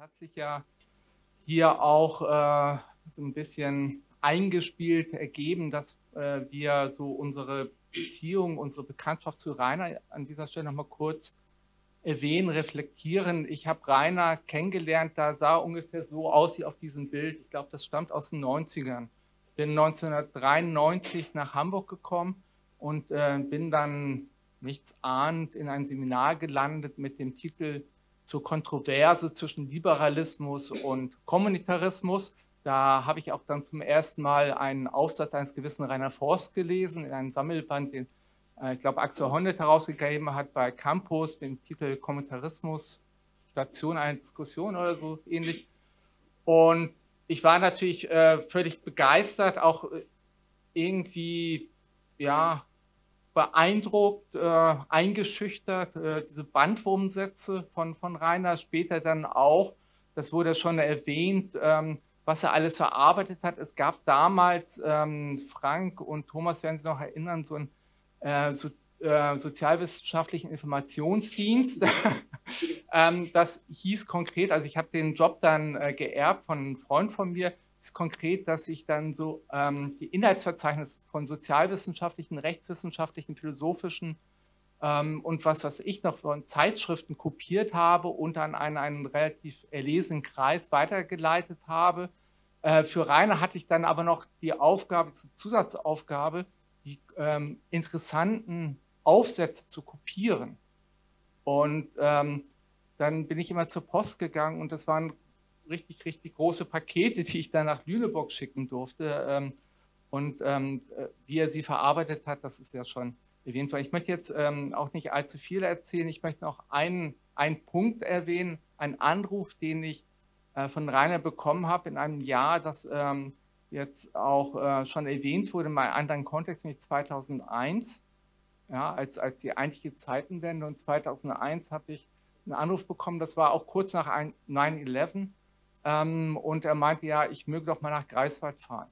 hat sich ja hier auch äh, so ein bisschen eingespielt ergeben, dass äh, wir so unsere Beziehung, unsere Bekanntschaft zu Rainer an dieser Stelle nochmal kurz erwähnen, reflektieren. Ich habe Rainer kennengelernt, da sah ungefähr so aus wie auf diesem Bild. Ich glaube, das stammt aus den 90ern. Bin 1993 nach Hamburg gekommen und äh, bin dann nichts ahnend in ein Seminar gelandet mit dem Titel zur Kontroverse zwischen Liberalismus und Kommunitarismus. Da habe ich auch dann zum ersten Mal einen Aufsatz eines gewissen Rainer Forst gelesen, in einem Sammelband, den äh, ich glaube Axel Honnet herausgegeben hat bei Campus mit dem Titel Kommunitarismus, Station einer Diskussion oder so ähnlich. Und ich war natürlich äh, völlig begeistert, auch äh, irgendwie, ja, beeindruckt, äh, eingeschüchtert, äh, diese Bandwurmsätze von, von Rainer, später dann auch, das wurde schon erwähnt, ähm, was er alles verarbeitet hat. Es gab damals, ähm, Frank und Thomas werden sich noch erinnern, so einen äh, so, äh, sozialwissenschaftlichen Informationsdienst. ähm, das hieß konkret, also ich habe den Job dann äh, geerbt von einem Freund von mir, ist konkret, dass ich dann so ähm, die Inhaltsverzeichnisse von sozialwissenschaftlichen, rechtswissenschaftlichen, philosophischen ähm, und was, was ich noch von Zeitschriften kopiert habe und dann an einen relativ erlesenen Kreis weitergeleitet habe. Äh, für Rainer hatte ich dann aber noch die Aufgabe, diese Zusatzaufgabe, die ähm, interessanten Aufsätze zu kopieren. Und ähm, dann bin ich immer zur Post gegangen und das waren richtig, richtig große Pakete, die ich dann nach Lüneburg schicken durfte. Ähm, und ähm, äh, wie er sie verarbeitet hat, das ist ja schon erwähnt worden. Ich möchte jetzt ähm, auch nicht allzu viel erzählen. Ich möchte noch einen, einen Punkt erwähnen, einen Anruf, den ich äh, von Rainer bekommen habe in einem Jahr, das ähm, jetzt auch äh, schon erwähnt wurde in einem anderen Kontext, nämlich 2001, ja, als, als die eigentliche Zeitenwende. Und 2001 habe ich einen Anruf bekommen, das war auch kurz nach 9-11. Ähm, und er meinte, ja, ich möge doch mal nach Greifswald fahren.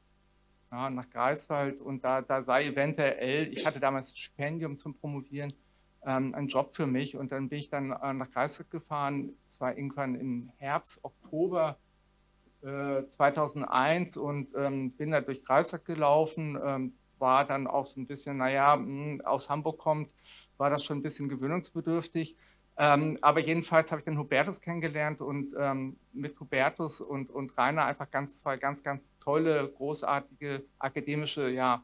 Ja, nach Greifswald und da, da sei eventuell, ich hatte damals ein Stipendium zum Promovieren, ähm, ein Job für mich. Und dann bin ich dann äh, nach Greifswald gefahren. Es war irgendwann im Herbst, Oktober 2001 äh, und ähm, bin da durch Greifswald gelaufen, ähm, war dann auch so ein bisschen, naja, mh, hm, aus Hamburg kommt, war das schon ein bisschen gewöhnungsbedürftig. Ähm, aber jedenfalls habe ich den Hubertus kennengelernt und ähm, mit Hubertus und, und Rainer einfach ganz zwei ganz, ganz tolle, großartige akademische ja,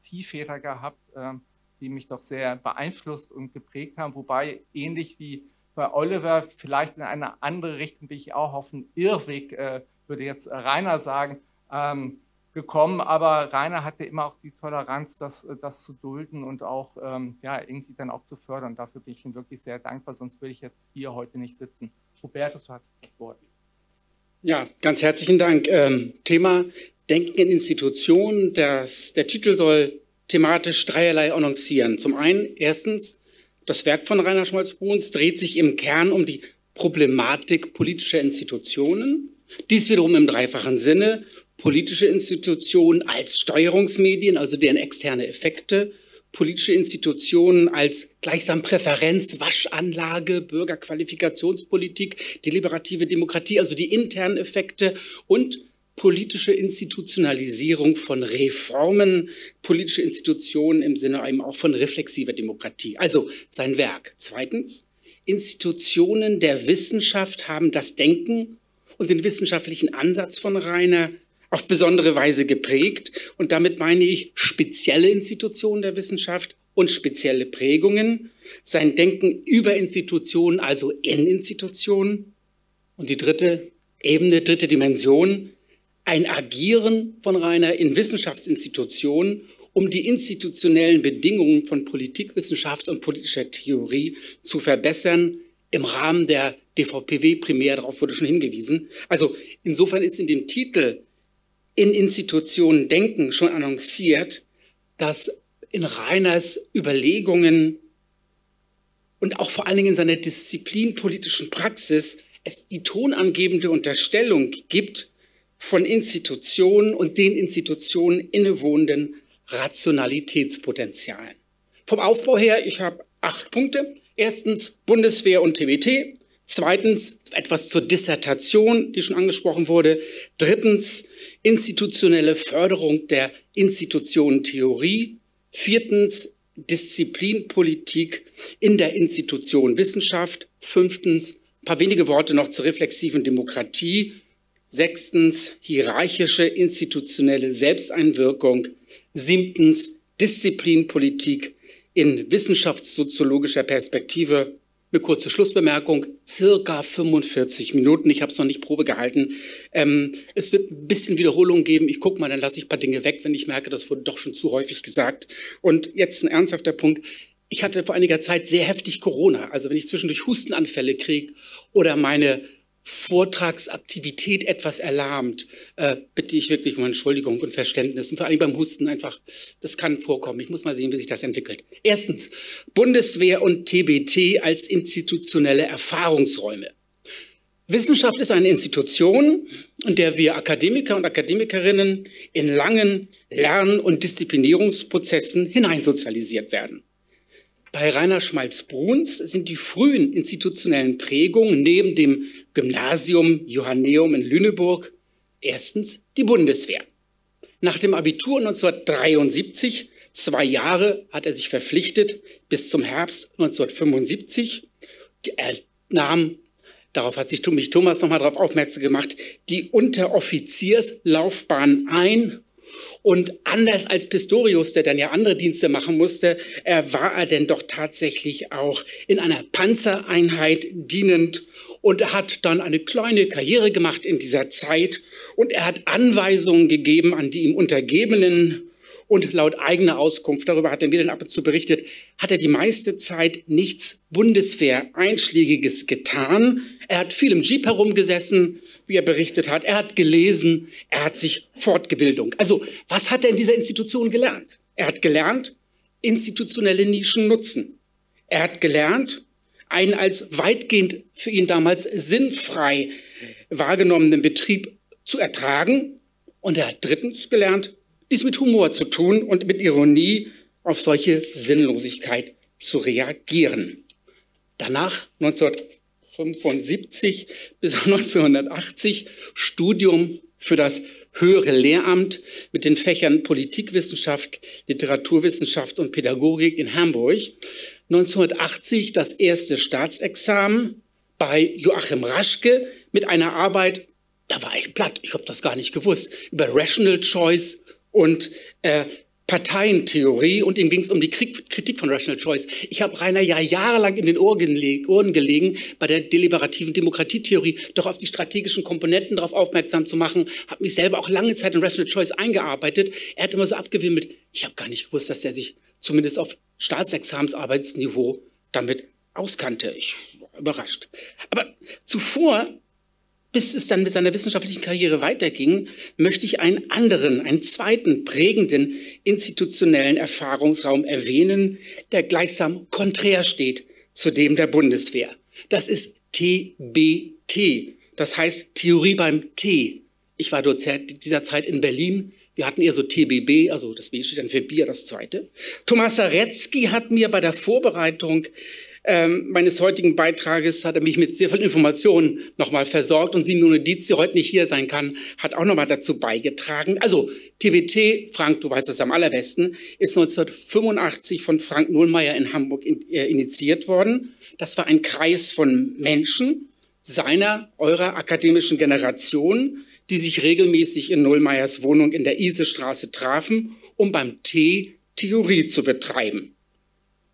Tiefväter gehabt, ähm, die mich doch sehr beeinflusst und geprägt haben. Wobei ähnlich wie bei Oliver vielleicht in eine andere Richtung bin ich auch auf einen Irrweg äh, würde jetzt Rainer sagen, ähm, gekommen. Aber Rainer hatte immer auch die Toleranz, das, das zu dulden und auch ähm, ja, irgendwie dann auch zu fördern. Dafür bin ich ihm wirklich sehr dankbar, sonst würde ich jetzt hier heute nicht sitzen. Hubertus, du hast das Wort. Ja, ganz herzlichen Dank. Ähm, Thema Denken in Institutionen. Das, der Titel soll thematisch dreierlei annoncieren. Zum einen, erstens, das Werk von Rainer Schmalz-Bruns dreht sich im Kern um die Problematik politischer Institutionen. Dies wiederum im dreifachen Sinne. Politische Institutionen als Steuerungsmedien, also deren externe Effekte. Politische Institutionen als gleichsam Präferenz, Waschanlage, Bürgerqualifikationspolitik, deliberative Demokratie, also die internen Effekte und politische Institutionalisierung von Reformen, politische Institutionen im Sinne eben auch von reflexiver Demokratie. Also sein Werk. Zweitens, Institutionen der Wissenschaft haben das Denken und den wissenschaftlichen Ansatz von Rainer auf besondere Weise geprägt. Und damit meine ich spezielle Institutionen der Wissenschaft und spezielle Prägungen, sein Denken über Institutionen, also in Institutionen. Und die dritte Ebene, dritte Dimension, ein Agieren von Rainer in Wissenschaftsinstitutionen, um die institutionellen Bedingungen von Politikwissenschaft und politischer Theorie zu verbessern, im Rahmen der DVPW primär, darauf wurde schon hingewiesen. Also insofern ist in dem Titel in Institutionen denken schon annonciert, dass in Reiners Überlegungen und auch vor allen Dingen in seiner disziplinpolitischen Praxis es die tonangebende Unterstellung gibt von Institutionen und den Institutionen innewohnenden Rationalitätspotenzialen. Vom Aufbau her, ich habe acht Punkte. Erstens Bundeswehr und TWT. Zweitens etwas zur Dissertation, die schon angesprochen wurde. Drittens institutionelle Förderung der Institutionentheorie. Viertens Disziplinpolitik in der Institution Wissenschaft. Fünftens ein paar wenige Worte noch zur reflexiven Demokratie. Sechstens hierarchische institutionelle Selbsteinwirkung. Siebtens Disziplinpolitik in wissenschaftssoziologischer Perspektive eine kurze Schlussbemerkung, circa 45 Minuten. Ich habe es noch nicht Probe gehalten. Ähm, es wird ein bisschen Wiederholung geben. Ich gucke mal, dann lasse ich ein paar Dinge weg, wenn ich merke, das wurde doch schon zu häufig gesagt. Und jetzt ein ernsthafter Punkt. Ich hatte vor einiger Zeit sehr heftig Corona. Also wenn ich zwischendurch Hustenanfälle kriege oder meine Vortragsaktivität etwas erlahmt, äh, bitte ich wirklich um Entschuldigung und Verständnis. Und vor allem beim Husten einfach, das kann vorkommen. Ich muss mal sehen, wie sich das entwickelt. Erstens, Bundeswehr und TBT als institutionelle Erfahrungsräume. Wissenschaft ist eine Institution, in der wir Akademiker und Akademikerinnen in langen Lern- und Disziplinierungsprozessen hineinsozialisiert werden. Bei Rainer Schmalz-Bruns sind die frühen institutionellen Prägungen neben dem Gymnasium Johanneum in Lüneburg erstens die Bundeswehr. Nach dem Abitur 1973, zwei Jahre hat er sich verpflichtet, bis zum Herbst 1975. Er nahm, darauf hat sich mich Thomas nochmal darauf aufmerksam gemacht, die Unteroffizierslaufbahn ein und anders als Pistorius, der dann ja andere Dienste machen musste, äh, war er denn doch tatsächlich auch in einer Panzereinheit dienend und hat dann eine kleine Karriere gemacht in dieser Zeit und er hat Anweisungen gegeben an die ihm Untergebenen und laut eigener Auskunft, darüber hat er mir dann ab und zu berichtet, hat er die meiste Zeit nichts Bundeswehr-Einschlägiges getan. Er hat viel im Jeep herumgesessen, wie er berichtet hat. Er hat gelesen, er hat sich Fortgebildung. Also, was hat er in dieser Institution gelernt? Er hat gelernt, institutionelle Nischen nutzen. Er hat gelernt, einen als weitgehend für ihn damals sinnfrei wahrgenommenen Betrieb zu ertragen. Und er hat drittens gelernt, dies mit Humor zu tun und mit Ironie auf solche Sinnlosigkeit zu reagieren. Danach, 1975 bis 1980, Studium für das höhere Lehramt mit den Fächern Politikwissenschaft, Literaturwissenschaft und Pädagogik in Hamburg. 1980 das erste Staatsexamen bei Joachim Raschke mit einer Arbeit, da war ich platt, ich habe das gar nicht gewusst, über Rational Choice und äh, Parteientheorie und ihm ging es um die Kritik von Rational Choice. Ich habe Rainer ja jahrelang in den Ohren, gelegen, bei der deliberativen Demokratietheorie doch auf die strategischen Komponenten darauf aufmerksam zu machen, habe mich selber auch lange Zeit in Rational Choice eingearbeitet. Er hat immer so abgewimmelt, ich habe gar nicht gewusst, dass er sich zumindest auf Staatsexamensarbeitsniveau damit auskannte. Ich war überrascht. Aber zuvor bis es dann mit seiner wissenschaftlichen Karriere weiterging, möchte ich einen anderen, einen zweiten prägenden institutionellen Erfahrungsraum erwähnen, der gleichsam konträr steht zu dem der Bundeswehr. Das ist TBT, das heißt Theorie beim T. Ich war Dozent dieser Zeit in Berlin. Wir hatten eher so TBB, also das B steht dann für Bier, das zweite. Thomas Saretzky hat mir bei der Vorbereitung ähm, meines heutigen Beitrages hat er mich mit sehr vielen Informationen nochmal versorgt und Simone Dietz, die heute nicht hier sein kann, hat auch nochmal dazu beigetragen. Also TBT, Frank, du weißt das am allerbesten, ist 1985 von Frank Nullmeier in Hamburg äh, initiiert worden. Das war ein Kreis von Menschen seiner, eurer akademischen Generation, die sich regelmäßig in Nullmeiers Wohnung in der Isestraße trafen, um beim T Theorie zu betreiben.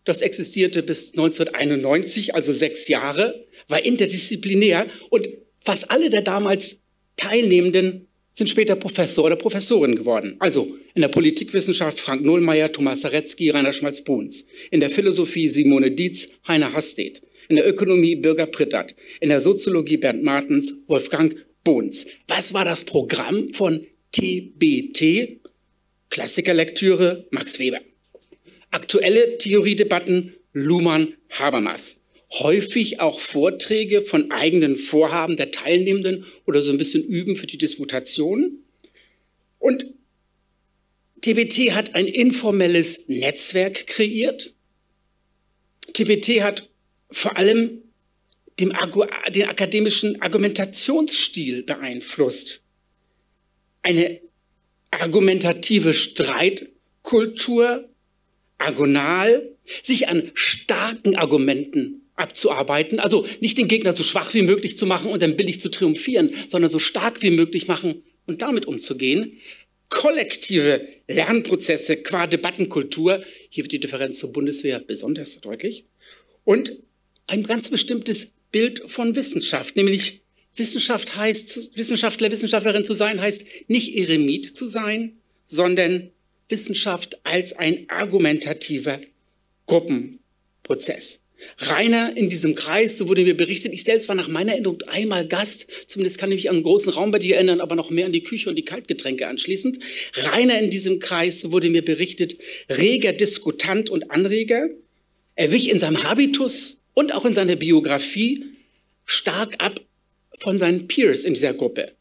Das existierte bis 1991, also sechs Jahre, war interdisziplinär und fast alle der damals Teilnehmenden sind später Professor oder Professorin geworden. Also in der Politikwissenschaft Frank Nohlmeier, Thomas Saretzky, Rainer Schmalz-Bruns. In der Philosophie Simone Dietz, Heiner Hastedt. In der Ökonomie Bürger Prittert. In der Soziologie Bernd Martens, Wolfgang Bohns. Was war das Programm von TBT? Klassikerlektüre Max Weber. Aktuelle Theoriedebatten Luhmann Habermas. Häufig auch Vorträge von eigenen Vorhaben der Teilnehmenden oder so ein bisschen üben für die Disputation. Und TBT hat ein informelles Netzwerk kreiert. TBT hat vor allem den akademischen Argumentationsstil beeinflusst. Eine argumentative Streitkultur, agonal, sich an starken Argumenten abzuarbeiten, also nicht den Gegner so schwach wie möglich zu machen und dann billig zu triumphieren, sondern so stark wie möglich machen und damit umzugehen. Kollektive Lernprozesse qua Debattenkultur, hier wird die Differenz zur Bundeswehr besonders deutlich, und ein ganz bestimmtes Bild von Wissenschaft, nämlich Wissenschaft heißt, Wissenschaftler, Wissenschaftlerin zu sein, heißt nicht Eremit zu sein, sondern Wissenschaft als ein argumentativer Gruppenprozess. Rainer in diesem Kreis, so wurde mir berichtet, ich selbst war nach meiner Erinnerung einmal Gast, zumindest kann ich mich an einen großen Raum bei dir erinnern, aber noch mehr an die Küche und die Kaltgetränke anschließend. Rainer in diesem Kreis, so wurde mir berichtet, reger Diskutant und Anreger. Er wich in seinem Habitus und auch in seiner Biografie stark ab von seinen Peers in dieser Gruppe.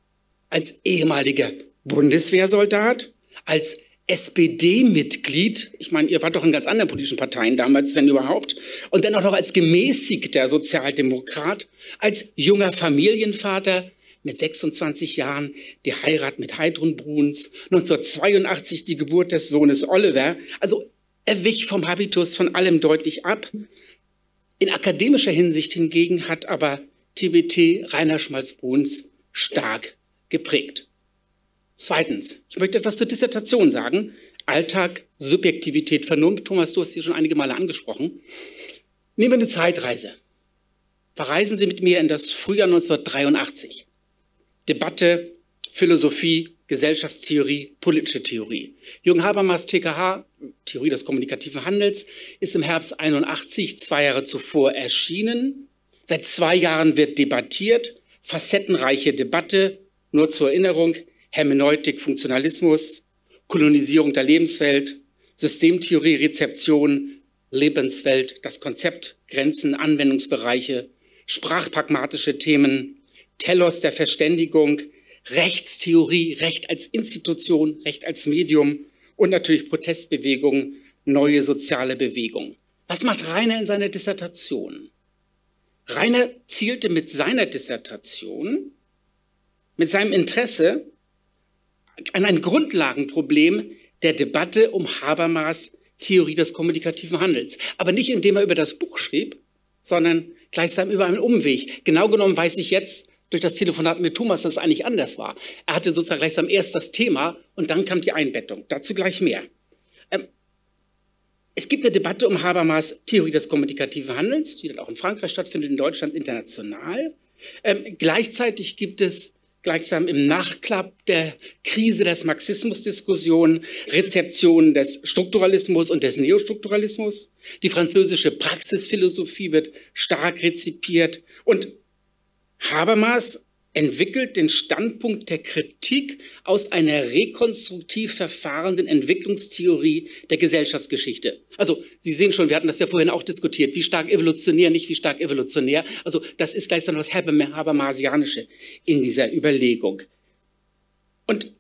Als ehemaliger Bundeswehrsoldat, als SPD-Mitglied, ich meine, ihr wart doch in ganz anderen politischen Parteien damals, wenn überhaupt, und dann auch noch als gemäßigter Sozialdemokrat, als junger Familienvater mit 26 Jahren die Heirat mit Heidrun Bruns, 1982 die Geburt des Sohnes Oliver. Also er wich vom Habitus von allem deutlich ab. In akademischer Hinsicht hingegen hat aber TBT Rainer Schmalz-Bruns stark geprägt. Zweitens, ich möchte etwas zur Dissertation sagen. Alltag, Subjektivität, Vernunft. Thomas, du hast hier schon einige Male angesprochen. Nehmen wir eine Zeitreise. Verreisen Sie mit mir in das Frühjahr 1983. Debatte, Philosophie, Gesellschaftstheorie, politische Theorie. Jürgen Habermas, TKH, Theorie des kommunikativen Handels, ist im Herbst 81, zwei Jahre zuvor erschienen. Seit zwei Jahren wird debattiert, facettenreiche Debatte, nur zur Erinnerung, Hermeneutik, Funktionalismus, Kolonisierung der Lebenswelt, Systemtheorie, Rezeption, Lebenswelt, das Konzept, Grenzen, Anwendungsbereiche, sprachpragmatische Themen, Telos der Verständigung, Rechtstheorie, Recht als Institution, Recht als Medium und natürlich Protestbewegung, neue soziale Bewegung. Was macht Rainer in seiner Dissertation? Rainer zielte mit seiner Dissertation, mit seinem Interesse an ein Grundlagenproblem der Debatte um Habermas Theorie des kommunikativen Handels. Aber nicht indem er über das Buch schrieb, sondern gleichsam über einen Umweg. Genau genommen weiß ich jetzt durch das Telefonat mit Thomas, dass es eigentlich anders war. Er hatte sozusagen gleichsam erst das Thema und dann kam die Einbettung. Dazu gleich mehr. Ähm, es gibt eine Debatte um Habermas Theorie des kommunikativen Handelns, die dann auch in Frankreich stattfindet, in Deutschland international. Ähm, gleichzeitig gibt es gleichsam im Nachklapp der Krise des Marxismus-Diskussion Rezeptionen des Strukturalismus und des Neostrukturalismus. Die französische Praxisphilosophie wird stark rezipiert und Habermas entwickelt den Standpunkt der Kritik aus einer rekonstruktiv verfahrenden Entwicklungstheorie der Gesellschaftsgeschichte. Also Sie sehen schon, wir hatten das ja vorhin auch diskutiert, wie stark evolutionär, nicht wie stark evolutionär. Also das ist gleichsam was Habermasianische in dieser Überlegung. Und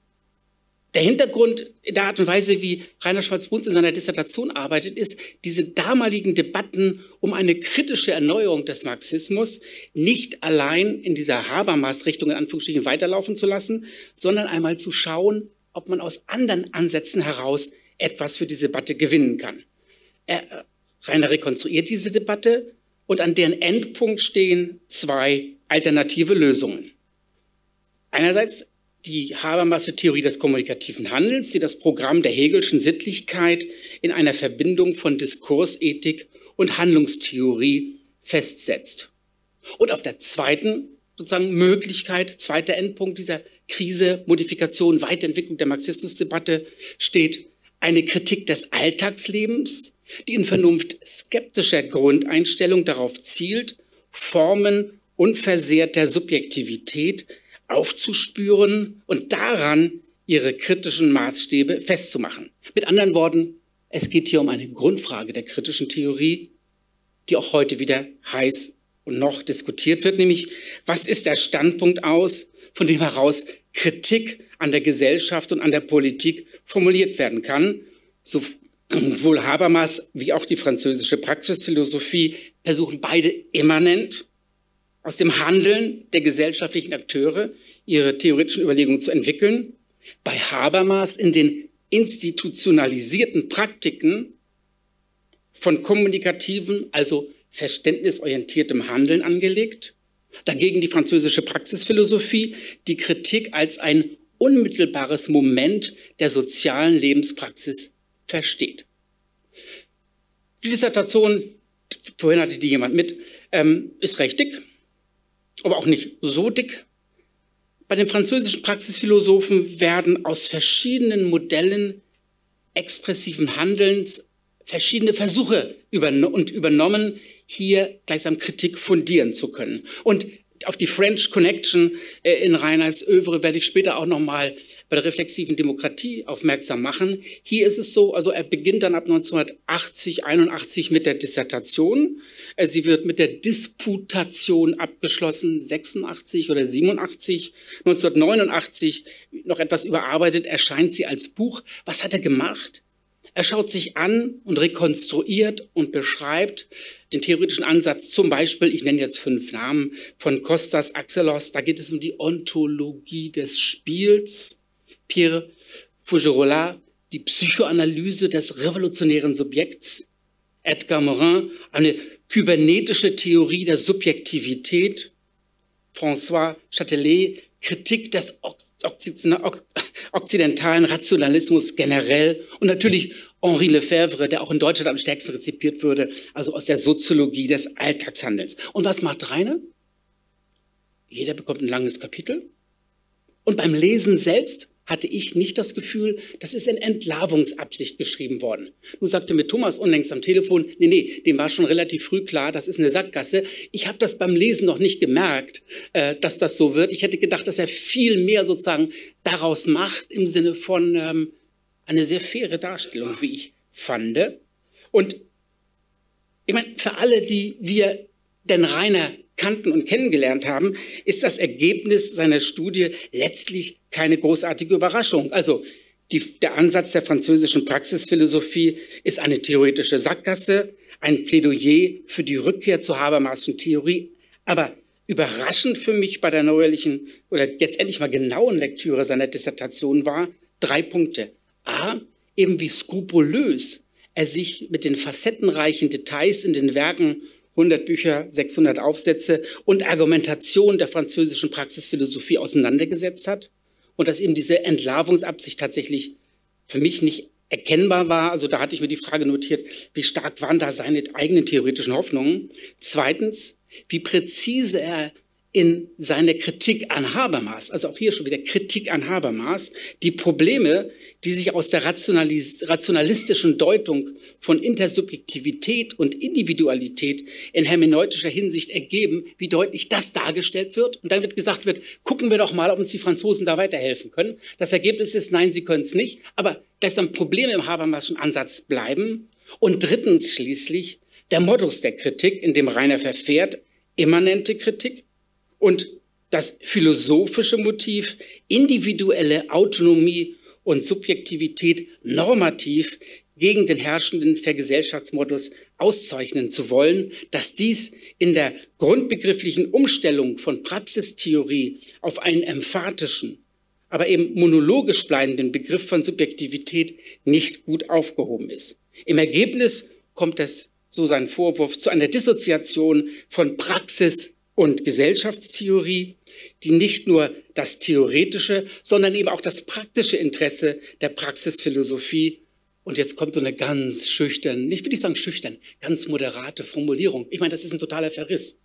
der Hintergrund der Art und Weise, wie Rainer Schwarz-Bruns in seiner Dissertation arbeitet, ist, diese damaligen Debatten um eine kritische Erneuerung des Marxismus nicht allein in dieser Habermas-Richtung in Anführungsstrichen weiterlaufen zu lassen, sondern einmal zu schauen, ob man aus anderen Ansätzen heraus etwas für diese Debatte gewinnen kann. Er, Rainer rekonstruiert diese Debatte und an deren Endpunkt stehen zwei alternative Lösungen. Einerseits die Habermasse-Theorie des kommunikativen Handelns, die das Programm der Hegelschen Sittlichkeit in einer Verbindung von Diskursethik und Handlungstheorie festsetzt. Und auf der zweiten sozusagen Möglichkeit, zweiter Endpunkt dieser Krise, Modifikation, Weiterentwicklung der Marxismusdebatte steht eine Kritik des Alltagslebens, die in Vernunft skeptischer Grundeinstellung darauf zielt, Formen unversehrter Subjektivität aufzuspüren und daran ihre kritischen Maßstäbe festzumachen. Mit anderen Worten, es geht hier um eine Grundfrage der kritischen Theorie, die auch heute wieder heiß und noch diskutiert wird, nämlich was ist der Standpunkt aus, von dem heraus Kritik an der Gesellschaft und an der Politik formuliert werden kann. Sowohl Habermas wie auch die französische Praxisphilosophie versuchen beide immanent aus dem Handeln der gesellschaftlichen Akteure ihre theoretischen Überlegungen zu entwickeln, bei Habermas in den institutionalisierten Praktiken von kommunikativen, also verständnisorientiertem Handeln angelegt, dagegen die französische Praxisphilosophie, die Kritik als ein unmittelbares Moment der sozialen Lebenspraxis versteht. Die Dissertation, vorhin hatte die jemand mit, ähm, ist recht dick, aber auch nicht so dick. Bei den französischen Praxisphilosophen werden aus verschiedenen Modellen expressiven Handelns verschiedene Versuche übern und übernommen, hier gleichsam Kritik fundieren zu können. Und auf die French Connection äh, in Reinhards Övre werde ich später auch nochmal bei der reflexiven Demokratie aufmerksam machen. Hier ist es so, also er beginnt dann ab 1980, 81 mit der Dissertation. Äh, sie wird mit der Disputation abgeschlossen, 86 oder 87. 1989 noch etwas überarbeitet, erscheint sie als Buch. Was hat er gemacht? Er schaut sich an und rekonstruiert und beschreibt den theoretischen Ansatz, zum Beispiel, ich nenne jetzt fünf Namen, von Kostas Axelos, da geht es um die Ontologie des Spiels. Pierre Fougerola, die Psychoanalyse des revolutionären Subjekts. Edgar Morin, eine kybernetische Theorie der Subjektivität. François Châtelet, Kritik des okzidentalen Rationalismus generell und natürlich Henri Lefebvre, der auch in Deutschland am stärksten rezipiert würde, also aus der Soziologie des Alltagshandels. Und was macht Reine? Jeder bekommt ein langes Kapitel. Und beim Lesen selbst hatte ich nicht das Gefühl, das ist in Entlarvungsabsicht geschrieben worden. Nun sagte mir Thomas unlängst am Telefon, nee, nee, dem war schon relativ früh klar, das ist eine Sackgasse. Ich habe das beim Lesen noch nicht gemerkt, äh, dass das so wird. Ich hätte gedacht, dass er viel mehr sozusagen daraus macht im Sinne von ähm, eine sehr faire Darstellung, wie ich fand. Und ich meine, für alle, die wir denn Rainer kannten und kennengelernt haben, ist das Ergebnis seiner Studie letztlich keine großartige Überraschung. Also die, der Ansatz der französischen Praxisphilosophie ist eine theoretische Sackgasse, ein Plädoyer für die Rückkehr zur Habermaschen Theorie. Aber überraschend für mich bei der neuerlichen oder jetzt endlich mal genauen Lektüre seiner Dissertation war drei Punkte. A, eben wie skrupulös er sich mit den facettenreichen Details in den Werken 100 Bücher, 600 Aufsätze und Argumentation der französischen Praxisphilosophie auseinandergesetzt hat und dass eben diese Entlarvungsabsicht tatsächlich für mich nicht erkennbar war. Also da hatte ich mir die Frage notiert, wie stark waren da seine eigenen theoretischen Hoffnungen? Zweitens, wie präzise er in seiner Kritik an Habermas, also auch hier schon wieder Kritik an Habermas, die Probleme, die sich aus der rationalistischen Deutung von Intersubjektivität und Individualität in hermeneutischer Hinsicht ergeben, wie deutlich das dargestellt wird. Und dann wird gesagt wird, gucken wir doch mal, ob uns die Franzosen da weiterhelfen können. Das Ergebnis ist, nein, sie können es nicht. Aber dass dann Probleme im Habermasschen Ansatz bleiben. Und drittens schließlich der Modus der Kritik, in dem Rainer verfährt, immanente Kritik und das philosophische Motiv, individuelle Autonomie und Subjektivität normativ gegen den herrschenden Vergesellschaftsmodus auszeichnen zu wollen, dass dies in der grundbegrifflichen Umstellung von Praxistheorie auf einen emphatischen, aber eben monologisch bleibenden Begriff von Subjektivität nicht gut aufgehoben ist. Im Ergebnis kommt es, so sein Vorwurf, zu einer Dissoziation von Praxis und Gesellschaftstheorie, die nicht nur das theoretische, sondern eben auch das praktische Interesse der Praxisphilosophie und jetzt kommt so eine ganz schüchtern, nicht will ich sagen schüchtern, ganz moderate Formulierung. Ich meine, das ist ein totaler Verriss.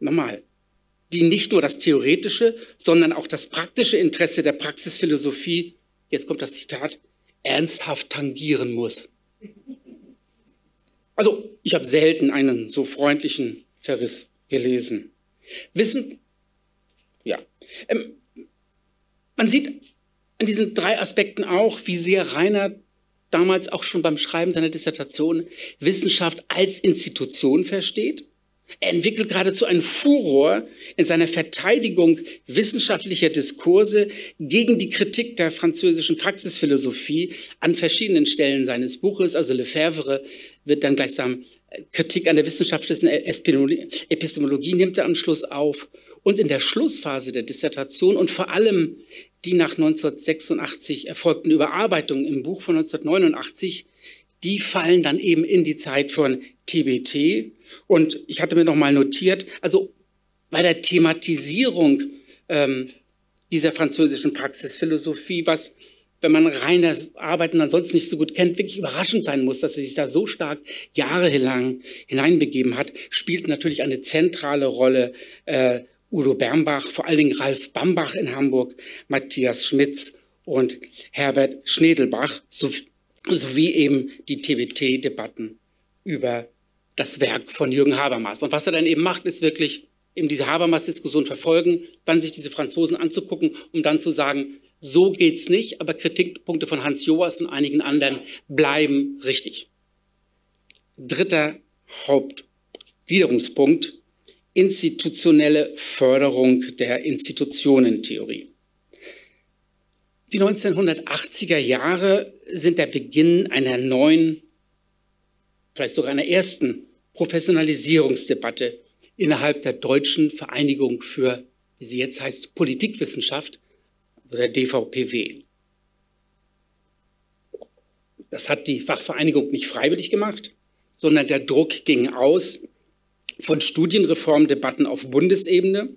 Nochmal, die nicht nur das theoretische, sondern auch das praktische Interesse der Praxisphilosophie, jetzt kommt das Zitat, ernsthaft tangieren muss. Also, ich habe selten einen so freundlichen Verriss gelesen. Wissen, ja. Ähm, man sieht an diesen drei Aspekten auch, wie sehr Rainer damals auch schon beim Schreiben seiner Dissertation Wissenschaft als Institution versteht. Er entwickelt geradezu einen Furor in seiner Verteidigung wissenschaftlicher Diskurse gegen die Kritik der französischen Praxisphilosophie an verschiedenen Stellen seines Buches. Also Lefebvre wird dann gleichsam Kritik an der wissenschaftlichen Epistemologie nimmt er am Schluss auf. Und in der Schlussphase der Dissertation und vor allem die nach 1986 erfolgten Überarbeitungen im Buch von 1989, die fallen dann eben in die Zeit von TBT. Und ich hatte mir noch mal notiert, also bei der Thematisierung ähm, dieser französischen Praxisphilosophie, was wenn man reine Arbeiten ansonsten nicht so gut kennt, wirklich überraschend sein muss, dass er sich da so stark jahrelang hineinbegeben hat, spielt natürlich eine zentrale Rolle äh, Udo Bernbach, vor allen Dingen Ralf Bambach in Hamburg, Matthias Schmitz und Herbert Schnedelbach, sowie, sowie eben die TWT-Debatten über das Werk von Jürgen Habermas. Und was er dann eben macht, ist wirklich eben diese Habermas-Diskussion verfolgen, dann sich diese Franzosen anzugucken, um dann zu sagen, so geht's nicht, aber Kritikpunkte von Hans Joas und einigen anderen bleiben richtig. Dritter Hauptgliederungspunkt, institutionelle Förderung der Institutionentheorie. Die 1980er Jahre sind der Beginn einer neuen, vielleicht sogar einer ersten Professionalisierungsdebatte innerhalb der deutschen Vereinigung für, wie sie jetzt heißt, Politikwissenschaft oder DVPW. Das hat die Fachvereinigung nicht freiwillig gemacht, sondern der Druck ging aus von Studienreformdebatten auf Bundesebene.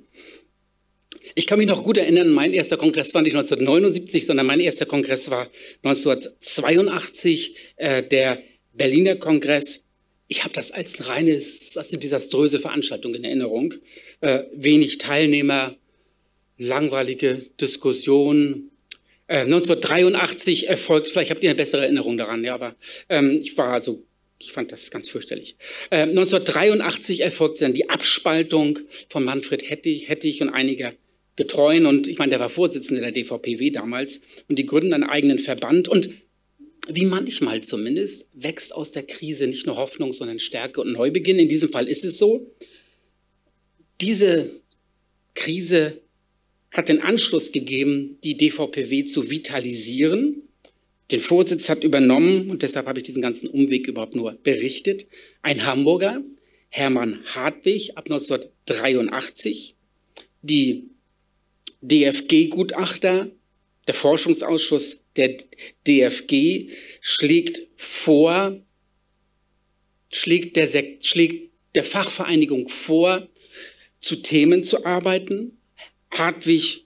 Ich kann mich noch gut erinnern, mein erster Kongress war nicht 1979, sondern mein erster Kongress war 1982, äh, der Berliner Kongress. Ich habe das als ein reines, als eine desaströse Veranstaltung in Erinnerung. Äh, wenig Teilnehmer, langweilige Diskussion. Äh, 1983 erfolgt, vielleicht habt ihr eine bessere Erinnerung daran, ja, aber ähm, ich war also ich fand das ganz fürchterlich. Äh, 1983 erfolgte dann die Abspaltung von Manfred Hettich, Hettich und einiger Getreuen. Und ich meine, der war Vorsitzender der DVPW damals. Und die gründen einen eigenen Verband. Und wie manchmal zumindest, wächst aus der Krise nicht nur Hoffnung, sondern Stärke und Neubeginn. In diesem Fall ist es so. Diese Krise hat den Anschluss gegeben, die DVPW zu vitalisieren den Vorsitz hat übernommen, und deshalb habe ich diesen ganzen Umweg überhaupt nur berichtet, ein Hamburger, Hermann Hartwig, ab 1983, die DFG-Gutachter, der Forschungsausschuss der DFG schlägt vor, schlägt der, Sekt, schlägt der Fachvereinigung vor, zu Themen zu arbeiten. Hartwig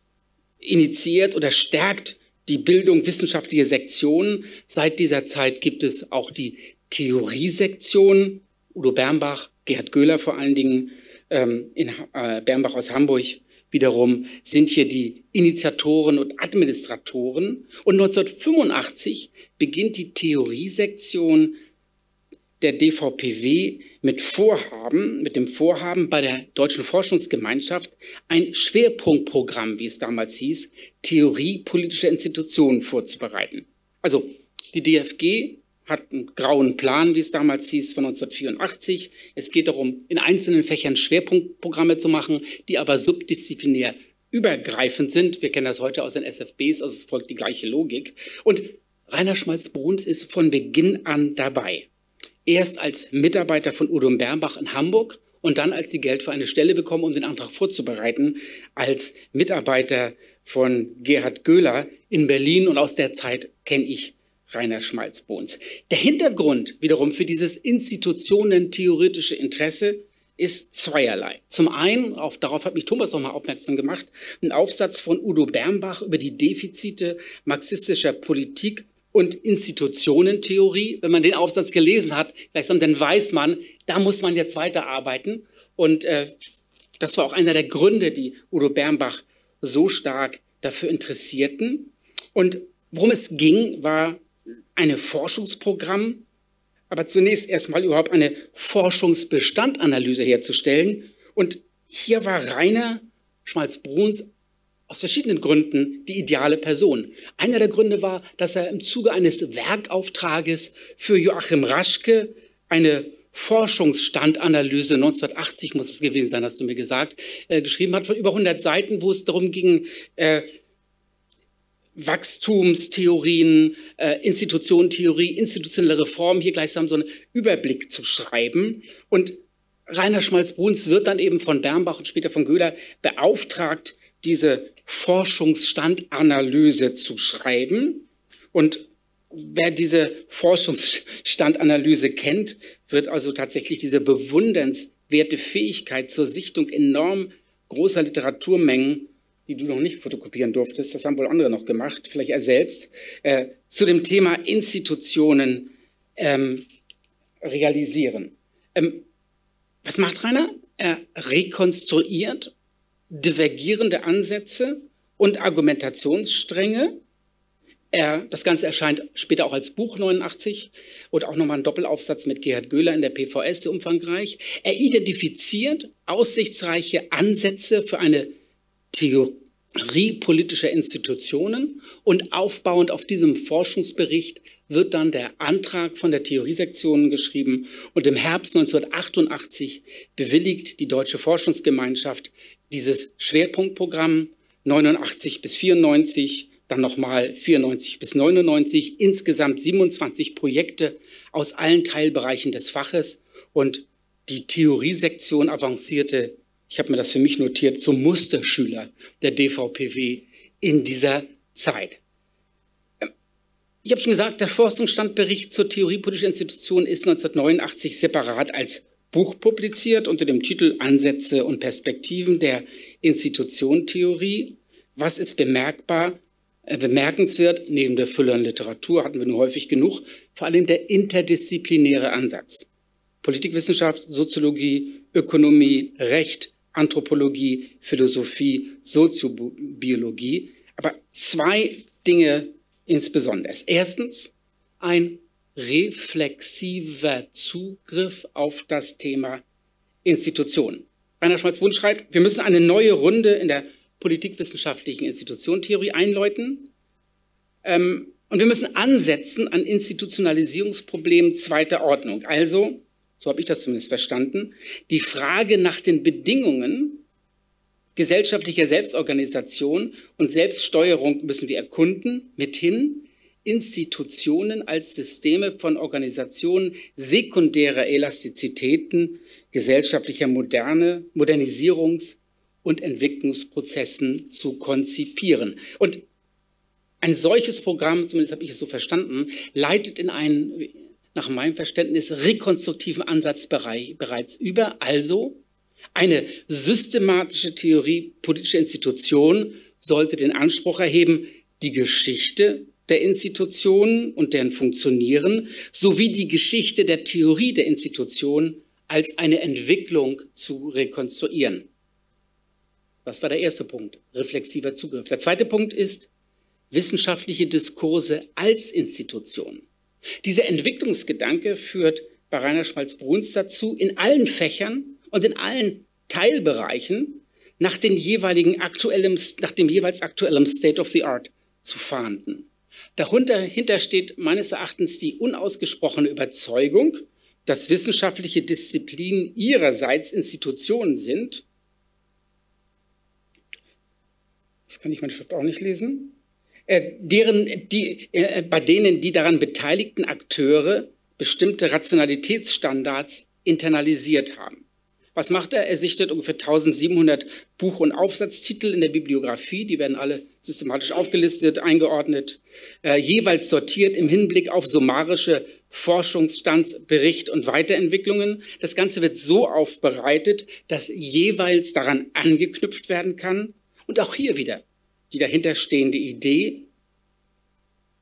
initiiert oder stärkt die Bildung wissenschaftliche Sektionen. Seit dieser Zeit gibt es auch die Theoriesektion. Udo Bernbach, Gerhard Göhler vor allen Dingen, ähm, in äh, Bernbach aus Hamburg wiederum sind hier die Initiatoren und Administratoren. Und 1985 beginnt die Theoriesektion der DVPW mit Vorhaben, mit dem Vorhaben bei der Deutschen Forschungsgemeinschaft ein Schwerpunktprogramm, wie es damals hieß, Theorie politischer Institutionen vorzubereiten. Also die DFG hat einen grauen Plan, wie es damals hieß, von 1984. Es geht darum, in einzelnen Fächern Schwerpunktprogramme zu machen, die aber subdisziplinär übergreifend sind. Wir kennen das heute aus den SFBs, also es folgt die gleiche Logik. Und Rainer Schmalz-Bruns ist von Beginn an dabei erst als Mitarbeiter von Udo Bernbach in Hamburg und dann, als sie Geld für eine Stelle bekommen, um den Antrag vorzubereiten, als Mitarbeiter von Gerhard Göhler in Berlin und aus der Zeit kenne ich Rainer Schmalzbohns. Der Hintergrund wiederum für dieses institutionentheoretische Interesse ist zweierlei. Zum einen, auf, darauf hat mich Thomas nochmal aufmerksam gemacht, ein Aufsatz von Udo Bernbach über die Defizite marxistischer Politik und Institutionentheorie. Wenn man den Aufsatz gelesen hat, dann weiß man, da muss man jetzt weiterarbeiten. Und äh, das war auch einer der Gründe, die Udo Bernbach so stark dafür interessierten. Und worum es ging, war eine Forschungsprogramm, aber zunächst erstmal überhaupt eine Forschungsbestandanalyse herzustellen. Und hier war Rainer Schmalz-Bruns aus verschiedenen Gründen die ideale Person. Einer der Gründe war, dass er im Zuge eines Werkauftrages für Joachim Raschke eine Forschungsstandanalyse 1980 muss es gewesen sein, hast du mir gesagt, äh, geschrieben hat, von über 100 Seiten, wo es darum ging, äh, Wachstumstheorien, äh, Institutionentheorie, institutionelle Reform, hier gleichsam so einen Überblick zu schreiben. Und Rainer Schmalz-Bruns wird dann eben von Bernbach und später von Göhler beauftragt, diese Forschungsstandanalyse zu schreiben. Und wer diese Forschungsstandanalyse kennt, wird also tatsächlich diese bewundernswerte Fähigkeit zur Sichtung enorm großer Literaturmengen, die du noch nicht fotokopieren durftest, das haben wohl andere noch gemacht, vielleicht er selbst, äh, zu dem Thema Institutionen ähm, realisieren. Ähm, was macht Rainer? Er rekonstruiert divergierende Ansätze und Argumentationsstränge. Er, das Ganze erscheint später auch als Buch 89 und auch nochmal ein Doppelaufsatz mit Gerhard Göhler in der PVS umfangreich. Er identifiziert aussichtsreiche Ansätze für eine Theorie politischer Institutionen und aufbauend auf diesem Forschungsbericht wird dann der Antrag von der Theoriesektion geschrieben und im Herbst 1988 bewilligt die Deutsche Forschungsgemeinschaft dieses Schwerpunktprogramm 89 bis 94, dann nochmal 94 bis 99, insgesamt 27 Projekte aus allen Teilbereichen des Faches und die Theoriesektion avancierte, ich habe mir das für mich notiert, zum Musterschüler der DVPW in dieser Zeit. Ich habe schon gesagt, der Forschungsstandbericht zur Theorie politischer Institutionen ist 1989 separat als Buch publiziert unter dem Titel Ansätze und Perspektiven der Institutionentheorie. Was ist bemerkbar, äh, bemerkenswert, neben der Fülle an Literatur hatten wir nur häufig genug, vor allem der interdisziplinäre Ansatz. Politikwissenschaft, Soziologie, Ökonomie, Recht, Anthropologie, Philosophie, Soziobiologie. Aber zwei Dinge insbesondere. Erstens ein reflexiver Zugriff auf das Thema Institutionen. Rainer Schmalz-Wunsch schreibt, wir müssen eine neue Runde in der politikwissenschaftlichen Institutionentheorie einläuten. Ähm, und wir müssen ansetzen an Institutionalisierungsproblemen zweiter Ordnung. Also, so habe ich das zumindest verstanden, die Frage nach den Bedingungen gesellschaftlicher Selbstorganisation und Selbststeuerung müssen wir erkunden, mithin Institutionen als Systeme von Organisationen sekundärer Elastizitäten, gesellschaftlicher Moderne, Modernisierungs- und Entwicklungsprozessen zu konzipieren. Und ein solches Programm, zumindest habe ich es so verstanden, leitet in einen, nach meinem Verständnis, rekonstruktiven Ansatzbereich bereits über, also eine systematische Theorie politischer Institutionen sollte den Anspruch erheben, die Geschichte der Institutionen und deren Funktionieren sowie die Geschichte der Theorie der Institutionen als eine Entwicklung zu rekonstruieren. Das war der erste Punkt, reflexiver Zugriff. Der zweite Punkt ist wissenschaftliche Diskurse als Institution. Dieser Entwicklungsgedanke führt bei Rainer Schmalz-Bruns dazu, in allen Fächern und in allen Teilbereichen nach, den jeweiligen aktuellem, nach dem jeweils aktuellen State of the Art zu fahnden. Dahinter steht meines Erachtens die unausgesprochene Überzeugung, dass wissenschaftliche Disziplinen ihrerseits Institutionen sind. Das kann ich meine Schrift auch nicht lesen. Äh, deren, die, äh, bei denen die daran beteiligten Akteure bestimmte Rationalitätsstandards internalisiert haben. Was macht er? Er sichtet ungefähr 1700 Buch- und Aufsatztitel in der Bibliografie. Die werden alle systematisch aufgelistet, eingeordnet, äh, jeweils sortiert im Hinblick auf summarische Forschungsstandsbericht und Weiterentwicklungen. Das Ganze wird so aufbereitet, dass jeweils daran angeknüpft werden kann. Und auch hier wieder die dahinterstehende Idee,